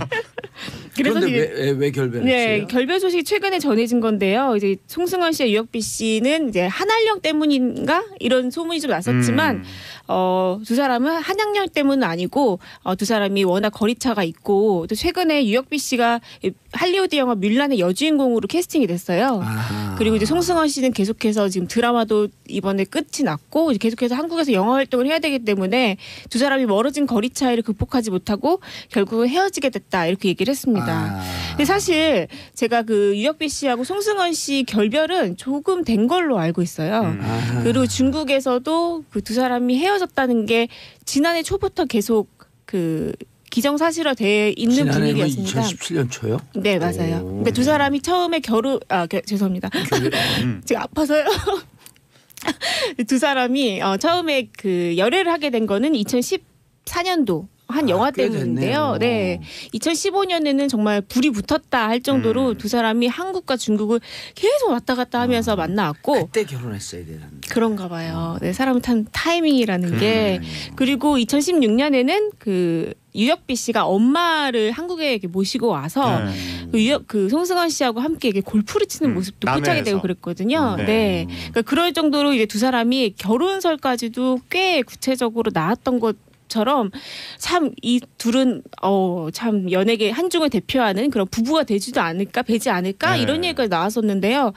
그래서 왜, 왜, 왜 결별했어요? 네, 결별 소식이 최근에 전해진 건데요. 이제 송승헌 씨와 유혁비 씨는 이제 한한령 때문인가 이런 소문이 좀 났었지만 음. 어, 두 사람은 한양령 때문은 아니고 어, 두 사람이 워낙 거리차가 있고 또 최근에 유혁비 씨가 이 할리우드 영화 밀란의 여주인공으로 캐스팅이 됐어요. 아하. 그리고 이제 송승헌 씨는 계속해서 지금 드라마도 이번에 끝이 났고 이제 계속해서 한국에서 영화 활동을 해야 되기 때문에 두 사람이 멀어진 거리 차이를 극복하지 못하고 결국은 헤어지게 됐다 이렇게 얘기를 했습니다. 아. 근데 사실 제가 그 유혁비 씨하고 송승헌 씨 결별은 조금 된 걸로 알고 있어요. 음. 아하. 그리고 중국에서도 그 두 사람이 헤어 졌다는 게 지난해 초부터 계속 그 기정사실화돼 있는 분위기였습니다. 2017년 초요? 네 맞아요. 오. 그러니까 두 사람이 처음에 결혼 아 겨- 죄송합니다. *laughs* 음. 제가 아파서요. *laughs* 두 사람이 어, 처음에 그 열애를 하게 된 거는 2014년도 한 아, 영화 꽤 때문인데요. 됐네요. 네. 2015년에는 정말 불이 붙었다 할 정도로 음. 두 사람이 한국과 중국을 계속 왔다 갔다 하면서 만나왔고 그때 결혼했어야 되는데. 그런가 봐요. 네, 사람은 참 타이밍이라는 게 음. 그리고 2016년에는 그 유혁비 씨가 엄마를 한국에 모시고 와서 네. 그, 유혁, 그 송승헌 씨하고 함께 이렇게 골프를 치는 음, 모습도 남해에서. 포착이 되고 그랬거든요. 네. 네. 그러니까 그럴 정도로 이제 두 사람이 결혼설까지도 꽤 구체적으로 나왔던 것 처럼 참 이 둘은 어 참 연예계 한중을 대표하는 그런 부부가 되지도 않을까 되지 않을까 네. 이런 얘기가 나왔었는데요.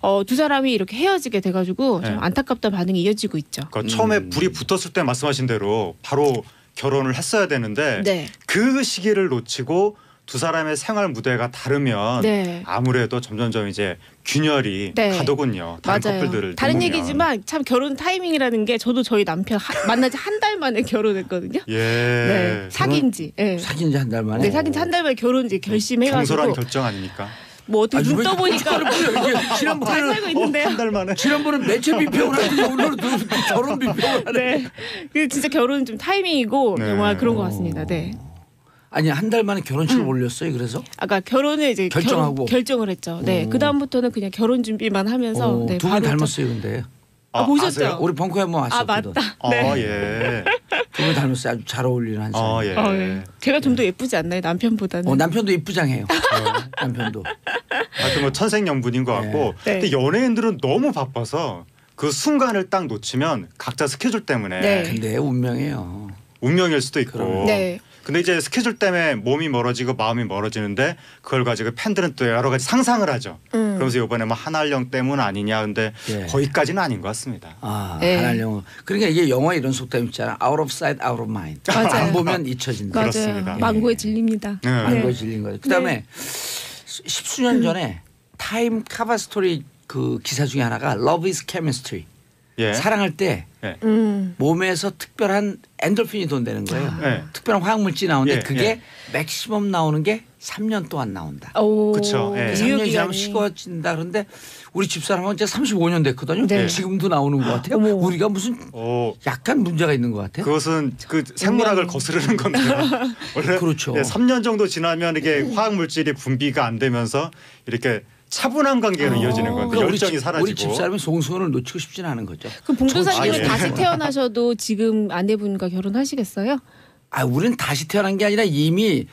어 두 사람이 이렇게 헤어지게 돼가지고 좀 네. 안타깝다 반응이 이어지고 있죠. 그 처음에 음. 불이 붙었을 때 말씀하신 대로 바로 결혼을 했어야 되는데 네. 그 시기를 놓치고 두 사람의 생활 무대가 다르면 네. 아무래도 점점점 이제 균열이 네. 가더군요. 다른 맞아요. 커플들을 다른 보면. 얘기지만 참 결혼 타이밍이라는 게 저도 저희 남편 하- 만난 지 한 달 만에 결혼했거든요. 예. 네. 사귄 지. 예. 사귄 지 한 달 만에. 네, 사귄 지 한 달 만에 결혼 이제 결심해가지고 경솔한 결정 아닙니까? 뭐 어떻게 눈왜 떠보니까 이게 *laughs* 잘 지난번에는 살고 있는데요. 한 달 만에. 지난번은 매체 *laughs* 비평을 하더니 오늘은 또 결혼 비평을 하네. 네. 그 진짜 결혼은 좀 타이밍이고 네. 정말 그런 것 같습니다. 네. 아니 한 달 만에 결혼식을 올렸어요. 그래서 아까 결혼을 이제 결정하고. 결혼, 결정을 했죠. 네. 오. 그 다음부터는 그냥 결혼 준비만 하면서 어, 네, 두분 닮았어요, 근데. 아, 보셨죠? 아세요? 우리 벙커에 한번 아 왔었거든. 맞다. 어, 네. 예. *laughs* 두분 닮았어요. 아주 잘 어울리는 한 사람. 어, 예. 어, 네. 제가 좀 더 예쁘지 않나요 남편보다는? 어, 남편도 이쁘장해요. *laughs* 남편도. 하여튼 뭐 천생연분인 것 같고 네. 근데 연예인들은 너무 바빠서 그 순간을 딱 놓치면 각자 스케줄 때문에 네. 근데 운명이에요. 운명일 수도 있고 그럼요. 네. 근데 이제 스케줄 때문에 몸이 멀어지고 마음이 멀어지는데 그걸 가지고 팬들은 또 여러 가지 상상을 하죠. 음. 그러면서 이번에 뭐 한알령 때문 아니냐 근데 예. 거기까지는 아닌 것 같습니다. 아, 네. 하나를 영어. 그러니까 이게 영화 이런 속담 있잖아. Out of sight, out of mind. 맞아요. 안 보면 잊혀진다. 맞아요. 그렇습니다. 망고에 질립니다. 네. 안 네. 거에 질린 거죠. 그다음에 십수년 전에 Time cover story 그 기사 중에 하나가 Love is chemistry. 예. 사랑할 때 음. 몸에서 특별한 엔돌핀이 돈다는 거예요. 네. 특별한 화학물질이 나오는데 예, 그게 예. 맥시멈 나오는 게 3년 동안 나온다. 오. 예. 그 3년이 지나면 유효기간이. 식어진다 그런데 우리 집사람은 이제 35년 됐거든요. 네. 지금도 나오는 것 같아요. 어머. 우리가 무슨 어, 약간 문제가 있는 것 같아요. 그것은 그 생물학을. 거스르는 건데 *laughs* 원래 그렇죠. 예, 3년 정도 지나면 이게 화학 물질이 분비가 안 되면서 이렇게 차분한 관계로 이어지는 건데 그러니까 우리 열정이 집- 사라지고 우리 집사람이 송수원을 놓치고 싶지는 않은 거죠. 그럼 봉조사님은 아, 예. 다시 *laughs* 태어나셔도 지금 아내분과 결혼하시겠어요? 아, 우리는 다시 태어난 게 아니라 이미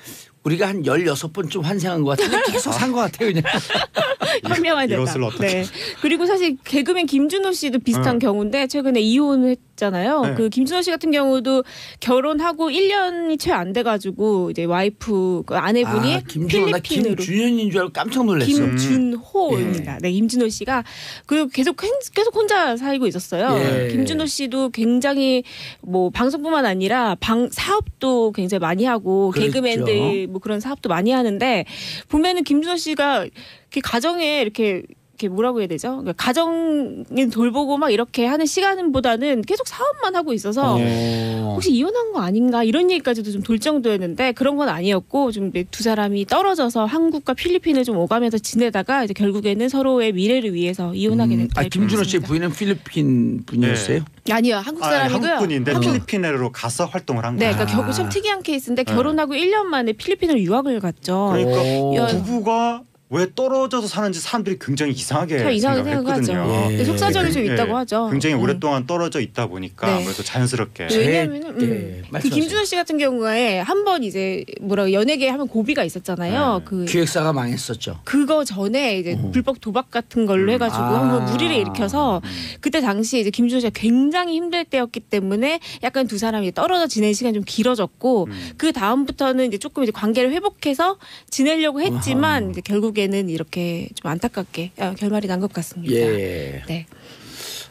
우리가 한 16번쯤 환생한 것 같은데 *laughs* 계속 산 것 같아요, 그냥. *laughs* 현명한 대답. 이것을 어떻게- 네. 그리고 사실 개그맨 김준호 씨도 비슷한 응. 경우인데 최근에 이혼을 있잖아요. 네. 그 김준호 씨 같은 경우도 결혼하고 1년이 채 안 돼가지고 이제 와이프 그 아내분이 아, 김준호 나 필리핀으로 김준현인 줄 알고 깜짝 놀랐어. 김준호입니다. 네, 김준호 씨가 그리고 계속 행- 계속 혼자 살고 있었어요. 예. 김준호 씨도 굉장히 뭐 방송뿐만 아니라 방 사업도 굉장히 많이 하고 그렇죠. 개그맨들 뭐 그런 사업도 많이 하는데 보면은 김준호 씨가 이렇게 가정에 이렇게 이렇게 뭐라고 해야 되죠? 그러니까 가정을 돌보고 막 이렇게 하는 시간보다는 계속 사업만 하고 있어서 어. 혹시 이혼한 거 아닌가 이런 얘기까지도 좀 돌 정도였는데 그런 건 아니었고 좀 두 사람이 떨어져서 한국과 필리핀을 좀 오가면서 지내다가 이제 결국에는 서로의 미래를 위해서 이혼하게 음, 됐다. 아 이렇게 김준호 씨의 됐습니다. 부인은 필리핀 분이었어요? 아니요 한국 아, 사람이고요. 한국 분인데 어. 필리핀으로 가서 활동을 한 네, 거예요. 그러니까 아. 결국 참 특이한 케이스인데 네. 결혼하고 1년 만에 필리핀으로 유학을 갔죠. 그러니까 오. 여- 부부가 왜 떨어져서 사는지 사람들이 굉장히 이상하게 참 이상하게 생각했거든요. 생각하죠. 예. 네, 속사정이 좀 예. 있다고 하죠. 굉장히 음. 오랫동안 떨어져 있다 보니까 네. 아무래도 자연스럽게 예, 음, 그 말씀하세요. 김준호 씨 같은 경우에 한 번 이제 뭐라 연예계 하면 고비가 있었잖아요. 네. 그 기획사가 망했었죠. 그거 전에 이제 어. 불법 도박 같은 걸로 음. 해가지고 아. 한번 무리를 일으켜서 그때 당시 이제 김준호 씨가 굉장히 힘들 때였기 때문에 약간 두 사람이 떨어져 지낸 시간이 좀 길어졌고 음. 그 다음부터는 이제 조금 이제 관계를 회복해서 지내려고 했지만. 이제 결국에는 이렇게 좀 안타깝게 어, 결말이 난 것 같습니다. 예. 네.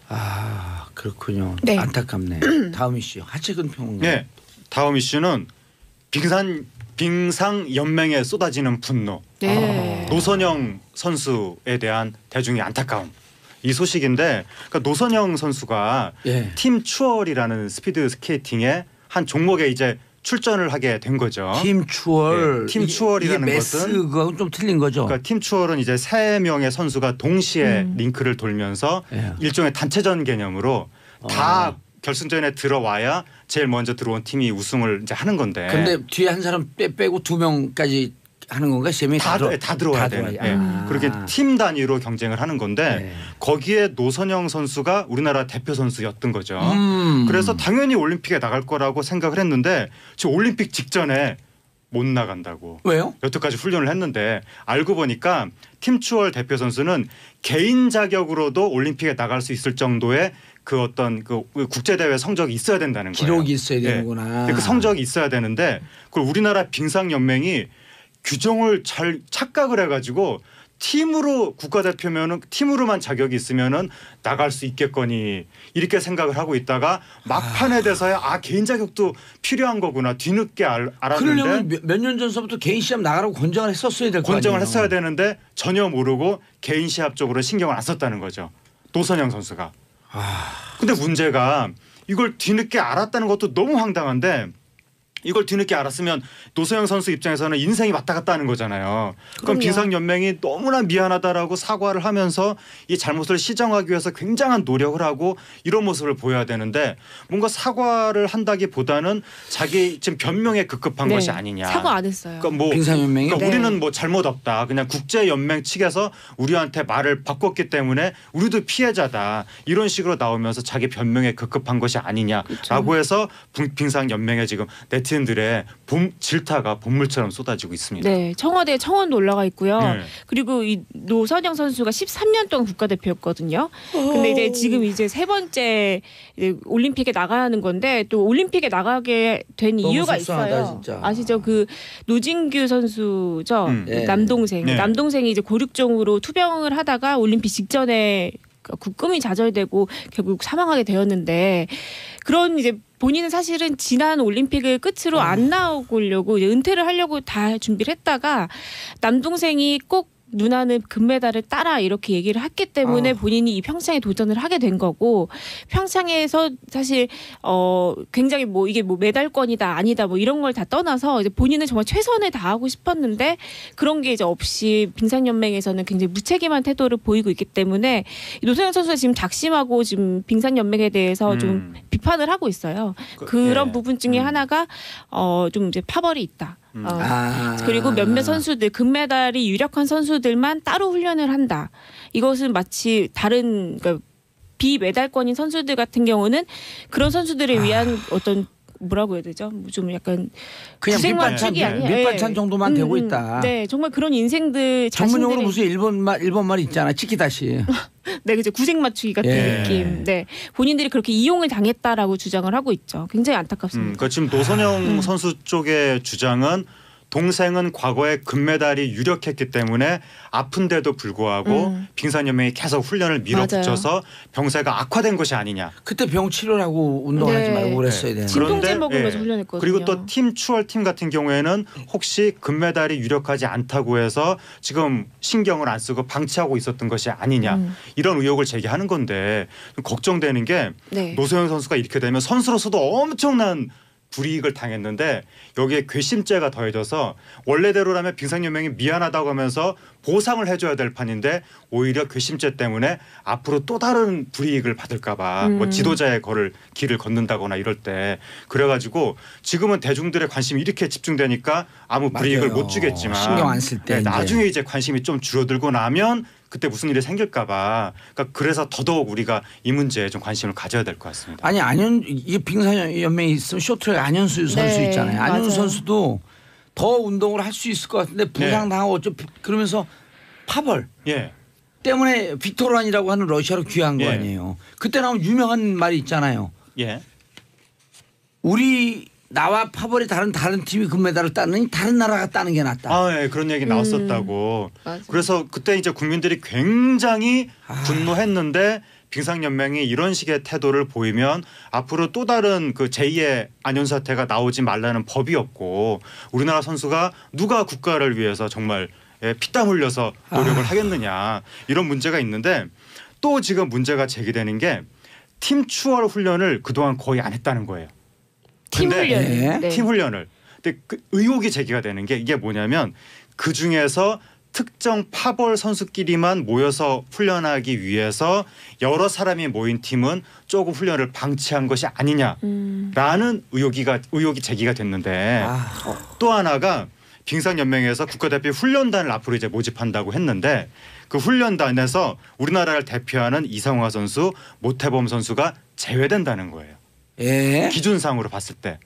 아 그렇군요. 네. 안타깝네. 다음 이슈 하채근 평론가. 네. 다음 이슈는 빙산 빙상 연맹에 쏟아지는 분노. 네. 노선영 선수에 대한 대중의 안타까움. 이 소식인데 그러니까 노선영 선수가 예. 팀 추월이라는 스피드 스케이팅의 한 종목에 이제 출전을 하게 된 거죠. 팀 추월. 네, 팀 추월이라는 이게 것은 mass 그거하고 좀 틀린 거죠. 그러니까 팀 추월은 이제 세 명의 선수가 동시에 음. 링크를 돌면서 예. 일종의 단체전 개념으로 다 아. 결승전에 들어와야 제일 먼저 들어온 팀이 우승을 이제 하는 건데 근데 뒤에 한 사람 빼, 빼고 두 명까지 하는 건가? 세 명이 다, 다, 들어, 다 들어와야 다 되는. 예. 아. 그렇게 팀 단위로 경쟁을 하는 건데 네. 거기에 노선영 선수가 우리나라 대표 선수였던 거죠. 음. 그래서 당연히 올림픽에 나갈 거라고 생각을 했는데 지금 올림픽 직전에 못 나간다고 왜요? 여태까지 훈련을 했는데 알고 보니까 팀 추월 대표 선수는 개인 자격으로도 올림픽에 나갈 수 있을 정도의 그 어떤 그 국제 대회 성적이 있어야 된다는 거예요. 기록이 있어야 예. 되는구나. 그 성적이 있어야 되는데 그걸 우리나라 빙상 연맹이 규정을 잘 착각을 해가지고 팀으로 국가대표면은 팀으로만 자격이 있으면은 나갈 수 있겠거니 이렇게 생각을 하고 있다가 막판에 돼서야 아 개인 자격도 필요한 거구나 뒤늦게 알, 알았는데 그러려면 몇 년 전서부터 개인 시합 나가라고 권장을 했었어야 될 거 아니에요. 권장을 했어야 되는데 전혀 모르고 개인 시합 쪽으로 신경을 안 썼다는 거죠 노선영 선수가. 아. 근데 문제가 이걸 뒤늦게 알았다는 것도 너무 황당한데 이걸 뒤늦게 알았으면 노소영 선수 입장에서는 인생이 왔다 갔다 하는 거잖아요. 그럼 그럼요. 빙상 연맹이 너무나 미안하다라고 사과를 하면서 이 잘못을 시정하기 위해서 굉장한 노력을 하고 이런 모습을 보여야 되는데 뭔가 사과를 한다기보다는 자기 지금 변명에 급급한 네. 것이 아니냐. 사과 안 했어요. 그러니까 뭐 빙상연맹이 그러니까 네. 우리는 뭐 잘못 없다. 그냥 국제 연맹 측에서 우리한테 말을 바꿨기 때문에 우리도 피해자다. 이런 식으로 나오면서 자기 변명에 급급한 것이 아니냐라고 해서 붕- 빙상 연맹에 지금 네티 즌들의 봄 질타가 본물처럼 쏟아지고 있습니다. 네, 청와대 청원도 올라가 있고요. 네. 그리고 이 노선영 선수가 13년 동안 국가대표였거든요. 근데 이제 지금 이제 세 번째 이제 올림픽에 나가는 건데 또 올림픽에 나가게 된 너무 이유가 속상하다, 있어요. 진짜. 아시죠? 그 노진규 선수죠. 음. 그 네. 남동생. 네. 남동생이 이제 고륙종으로 투병을 하다가 올림픽 직전에 그 꿈이 좌절되고 결국 사망하게 되었는데 그런 이제 본인은 사실은 지난 올림픽을 끝으로 아. 안 나오려고 이제 은퇴를 하려고 다 준비를 했다가 남동생이 꼭 누나는 금메달을 따라 이렇게 얘기를 했기 때문에 아. 본인이 이 평창에 도전을 하게 된 거고 평창에서 사실 어 굉장히 뭐 이게 뭐 메달권이다 아니다 뭐 이런 걸 다 떠나서 이제 본인은 정말 최선을 다하고 싶었는데 그런 게 이제 없이 빙상 연맹에서는 굉장히 무책임한 태도를 보이고 있기 때문에 이 노선영 선수가 지금 작심하고 지금 빙상 연맹에 대해서 좀 음. 비판을 하고 있어요. 그- 그런 예. 부분 중에 음. 하나가 어 좀 이제 파벌이 있다. 음. 어, 아. 그리고 몇몇 선수들 금메달이 유력한 선수들만 따로 훈련을 한다. 이것은 마치 다른 그러니까 비메달권인 선수들 같은 경우는 그런 선수들을 위한 어떤 뭐라고 해야 되죠? 뭐좀 약간 그냥 밑반찬 축이 아니야. 밑반찬 예. 정도만 되고 음, 음. 있다. 네, 정말 그런 인생들 전문용어로 무슨 일본 말 일본 말 있잖아. 치키다시. *laughs* 네, 그죠. 구색 맞추기 같은 예. 느낌. 네. 본인들이 그렇게 이용을 당했다라고 주장을 하고 있죠. 굉장히 음, 안타깝습니다. 그 지금 노선영 음. 선수 쪽의 주장은 동생은 과거에 금메달이 유력했기 때문에 아픈데도 불구하고 음. 빙산연맹이 계속 훈련을 밀어붙여서 병세가 악화된 것이 아니냐. 그때 병 치료를 하고 운동하지 네. 말고 그랬어야 되는데. 진통제 그런데, 먹으면서 예. 훈련했거든요. 그리고 또 팀 추월 팀 같은 경우에는 혹시 금메달이 유력하지 않다고 해서 지금 신경을 안 쓰고 방치하고 있었던 것이 아니냐 음. 이런 의혹을 제기하는 건데 걱정되는 게 네. 노소영 선수가 이렇게 되면 선수로서도 엄청난 불이익을 당했는데 여기에 괘씸죄가 더해져서 원래대로라면 빙상연맹이 미안하다고 하면서 보상을 해줘야 될 판인데 오히려 괘씸죄 때문에 앞으로 또 다른 불이익을 받을까봐 뭐 음. 지도자의 거를 길을 걷는다거나 이럴 때 그래가지고 지금은 대중들의 관심이 이렇게 집중되니까 아무 불이익을 맞아요. 못 주겠지만 신경 안 쓸때 네. 나중에 이제 관심이 좀 줄어들고 나면 그때 무슨 일이 생길까봐 그러니까 그래서 더더욱 우리가 이 문제에 좀 관심을 가져야 될 것 같습니다. 아니 안현 이게 빙상 연맹이 있으면 쇼트랙 안현수 선수 네, 있잖아요. 안현수 맞아요. 선수도 더 운동을 할 수 있을 것 같은데 부상 당하고 어쩌 그러면서 파벌 예. 때문에 빅토란이라고 하는 러시아로 귀한 거 예. 아니에요. 그때 나온 유명한 말이 있잖아요. 예. 우리 나와 파벌이 다른 다른 팀이 금메달을 따느니 다른 나라가 따는 게 낫다. 아, 예, 그런 얘기 나왔었다고. 맞아요. 그래서 그때 이제 국민들이 굉장히 아. 분노했는데 빙상연맹이 이런 식의 태도를 보이면 앞으로 또 다른 그 제2의 안현 사태가 나오지 말라는 법이 없고 우리나라 선수가 누가 국가를 위해서 정말 예, 피땀 흘려서 노력을 아. 하겠느냐 이런 문제가 있는데 또 지금 문제가 제기되는 게 팀 추월 훈련을 그동안 거의 안 했다는 거예요. 팀 근데 훈련. 예. 네. 팀 훈련을. 근데 그 의혹이 제기가 되는 게 이게 뭐냐면 그 중에서 특정 파벌 선수끼리만 모여서 훈련하기 위해서 여러 사람이 모인 팀은 조금 훈련을 방치한 것이 아니냐라는 음. 의혹이가 의혹이 제기가 됐는데 아. 또 하나가 빙상연맹에서 국가대표 훈련단을 앞으로 이제 모집한다고 했는데 그 훈련단에서 우리나라를 대표하는 이상화 선수, 모태범 선수가 제외된다는 거예요. 예. 기준상으로 봤을 때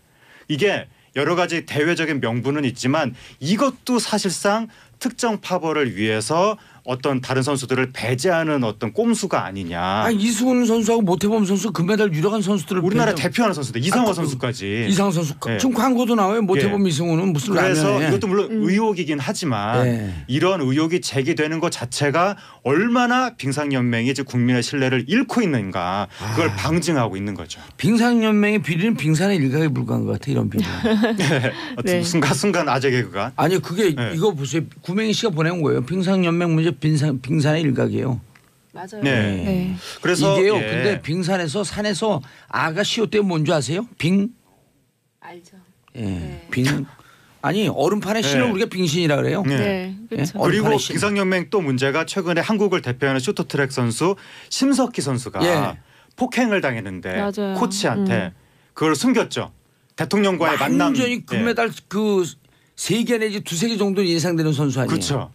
이게 여러 가지 대외적인 명분은 있지만 이것도 사실상 특정 파벌을 위해서 어떤 다른 선수들을 배제하는 어떤 꼼수가 아니냐. 아 이승훈 선수하고 모태범 선수 금메달 유력한 선수들을 우리나라 뺀다- 대표하는 선수들 이상화 아, 그- 선수까지. 이상 선수 예. 지금 광고도 나와요. 모태범 이승훈은 무슨 그래서 라면에. 이것도 물론 음. 의혹이긴 하지만 예. 이런 의혹이 제기되는 것 자체가 얼마나 빙상연맹이 이제 국민의 신뢰를 잃고 있는가 그걸 아. 방증하고 있는 거죠. 빙상연맹의 비리는 빙산의 일각에 불과한 것 같아 이런 비리. *laughs* 어떤 네. 순간 순간 아재 개그가 아니 그게 네. 이거 보세요. 구명희 씨가 보내온 거예요. 빙상연맹 문제 빙산 빙산의 일각이에요. 맞아요. 네. 네. 그래서 이게요. 예. 근데 빙산에서 산에서 아가 시옷 때문에 뭔지 아세요? 빙. 알죠. 예. 네. 빙. 아니 얼음판에 네. 신을 우리가 빙신이라 그래요. 네. 네. 그렇죠. 어, 그리고 빙상연맹 또 문제가 최근에 한국을 대표하는 쇼트트랙 선수 심석희 선수가 예. 폭행을 당했는데 맞아요. 코치한테 음. 그걸 숨겼죠. 대통령과의 만남. 완전히 예. 금메달 그 세 개 내지 두세 개 정도 예상되는 선수 아니에요. 그렇죠.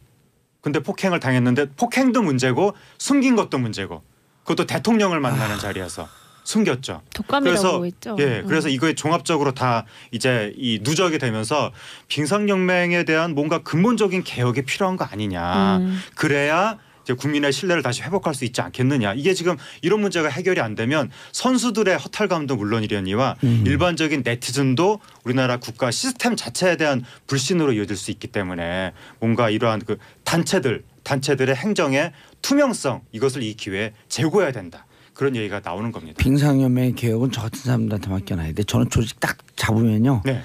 근데 폭행을 당했는데 폭행도 문제고 숨긴 것도 문제고 그것도 대통령을 만나는 자리에서 숨겼죠. 독감이라고 했죠. 예, 음. 그래서 이거에 종합적으로 다 이제 이 누적이 되면서 빙상연맹에 대한 뭔가 근본적인 개혁이 필요한 거 아니냐. 음. 그래야 국민의 신뢰를 다시 회복할 수 있지 않겠느냐. 이게 지금 이런 문제가 해결이 안 되면 선수들의 허탈감도 물론이려니와 음. 일반적인 네티즌도 우리나라 국가 시스템 자체에 대한 불신으로 이어질 수 있기 때문에 뭔가 이러한 그 단체들 단체들의 행정의 투명성 이것을 이 기회에 제고해야 된다. 그런 얘기가 나오는 겁니다. 빙상연맹의 개혁은 저 같은 사람들한테 맡겨놔야 돼. 저는 조직 딱 잡으면요. 네.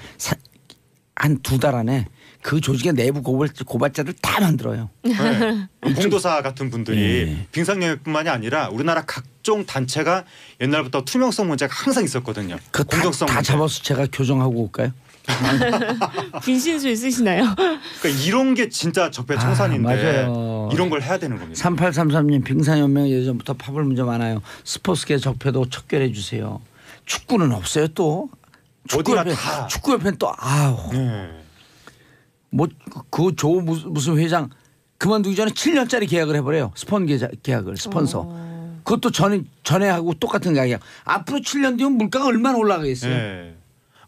한두 달 안에 그 조직의 내부 고발, 고발자를 다 만들어요. 네. 봉도사 같은 분들이 예. 빙상연맹뿐만이 아니라 우리나라 각종 단체가 옛날부터 투명성 문제가 항상 있었거든요. 그다 공정성 다 문제. 잡아서 제가 교정하고 올까요? *laughs* 분신술 쓰시나요? 그러니까 이런 게 진짜 적폐청산인데 아. 이런 걸 해야 되는 겁니다. 3833님 빙상연맹 예전부터 파벌 문제 많아요. 스포츠계 적폐도 척결해 주세요. 축구는 없어요 또. 축구협회 다. 축구협회는 또 아우 네. 뭐그 조 무슨 회장 그만두기 전에 7년짜리 계약을 해버려요. 스폰 계약을 스폰서. 그것도 전에 전에 하고 똑같은 가격. 앞으로 7년 뒤면 물가가 얼마나 올라가겠어요. 네.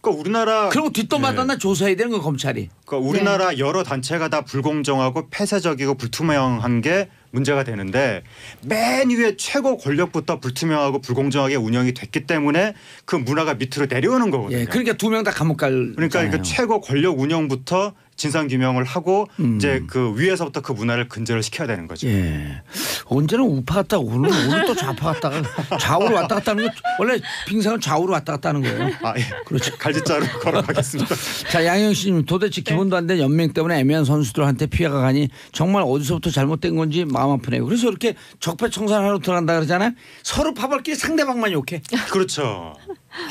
그러니까 우리나라 그리고 뒷돈마다 네. 조사해야 되는 거 검찰이. 그러니까 우리나라 여러 단체가 다 불공정하고 폐쇄적이고 불투명한 게 문제가 되는데 맨 위에 최고 권력부터 불투명하고 불공정하게 운영이 됐기 때문에 그 문화가 밑으로 내려오는 거거든요. 예, 그러니까 두 명 다 감옥 갈. 그러니까 그 최고 권력 운영부터 진상 규명을 하고 음. 이제 그 위에서부터 그 문화를 근절을 시켜야 되는 거죠. 예. 언제는 우파 갔다가 오늘 오늘 또 좌파 갔다가 *laughs* 좌우로 왔다 갔다 하는 거 원래 빙상은 좌우로 왔다 갔다 하는 거예요. 아, 예. 그렇죠. 갈짓자로 *laughs* 걸어가겠습니다. *laughs* 자 양영 씨님 도대체 기본도 안 된 연맹 때문에 애매한 선수들한테 피해가 가니 정말 어디서부터 잘못된 건지 마음 아프네요. 그래서 이렇게 적폐청산하러 들어간다 그러잖아요. 서로 파벌끼리 상대방만 욕해. 그렇죠.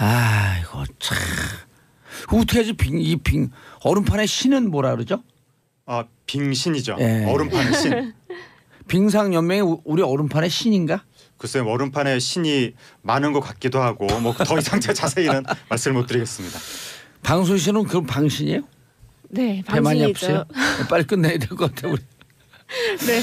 아 이거 참 어떻게 하지 빙 이 빙 얼음판의 신은 뭐라 그러죠? 아, 빙신이죠. 예. 얼음판의 신. *laughs* 빙상 연맹이 우- 우리 얼음판의 신인가? 글쎄 얼음판에 신이 많은 것 같기도 하고 뭐 더 이상 제가 자세히는 *laughs* 말씀을 못 드리겠습니다. 방송 씨는 그럼 방신이에요? 네, 방신이죠. 아프세요? 빨리 끝내야 될 것 같아 우리. *laughs* 네.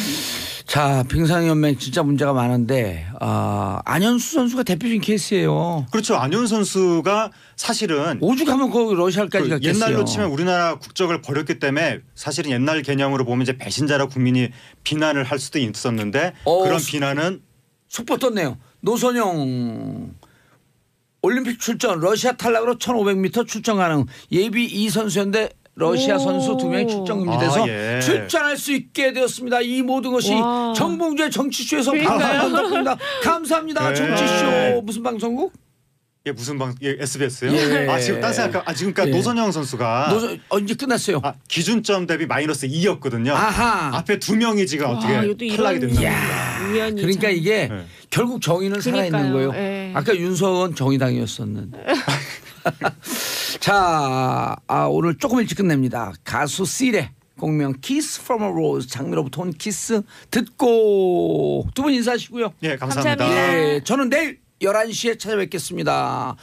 자 빙상연맹 진짜 문제가 많은데 아, 안현수 선수가 대표적인 케이스예요. 그렇죠. 안현 선수가 사실은 오죽하면 거기 러시아까지 그 갔겠어요. 옛날로 치면 우리나라 국적을 버렸기 때문에 사실은 옛날 개념으로 보면 이제 배신자라 국민이 비난을 할 수도 있었는데 어, 그런 수- 비난은 속보 떴네요. 노선영 올림픽 출전 러시아 탈락으로 1500m 출전 가능 예비 2 선수였는데 러시아 오. 선수 두 명이 출전 금지돼서 아, 예. 출전할 수 있게 되었습니다. 이 모든 것이 와. 정봉주의 정치쇼에서 그러니까요. 방송 덕분입니다. *laughs* 감사합니다. 네. 정치쇼 무슨 방송국? 예, 무슨 방 예, SBS요? 예. 아 지금 딴 생각 아 지금 그러니까 예. 노선영 선수가 노선 어, 이제 끝났어요. 아, 기준점 대비 마이너스 2였거든요. 아하. 앞에 두 명이 지금 와, 어떻게 탈락이? 우연히 그러니까 참. 이게 네. 결국 정의는 살아 있는 그러니까요. 거예요. 예. 아까 윤석은 정의당이었었는데. *laughs* 자, 아, 오늘 조금 일찍 끝냅니다. 가수 씨의 공명 Kiss from a Rose 장미로부터 온 키스 듣고 두 분 인사하시고요. 예, 감사합니다. 감사합니다. 예, 저는 내일 11시에 찾아뵙겠습니다.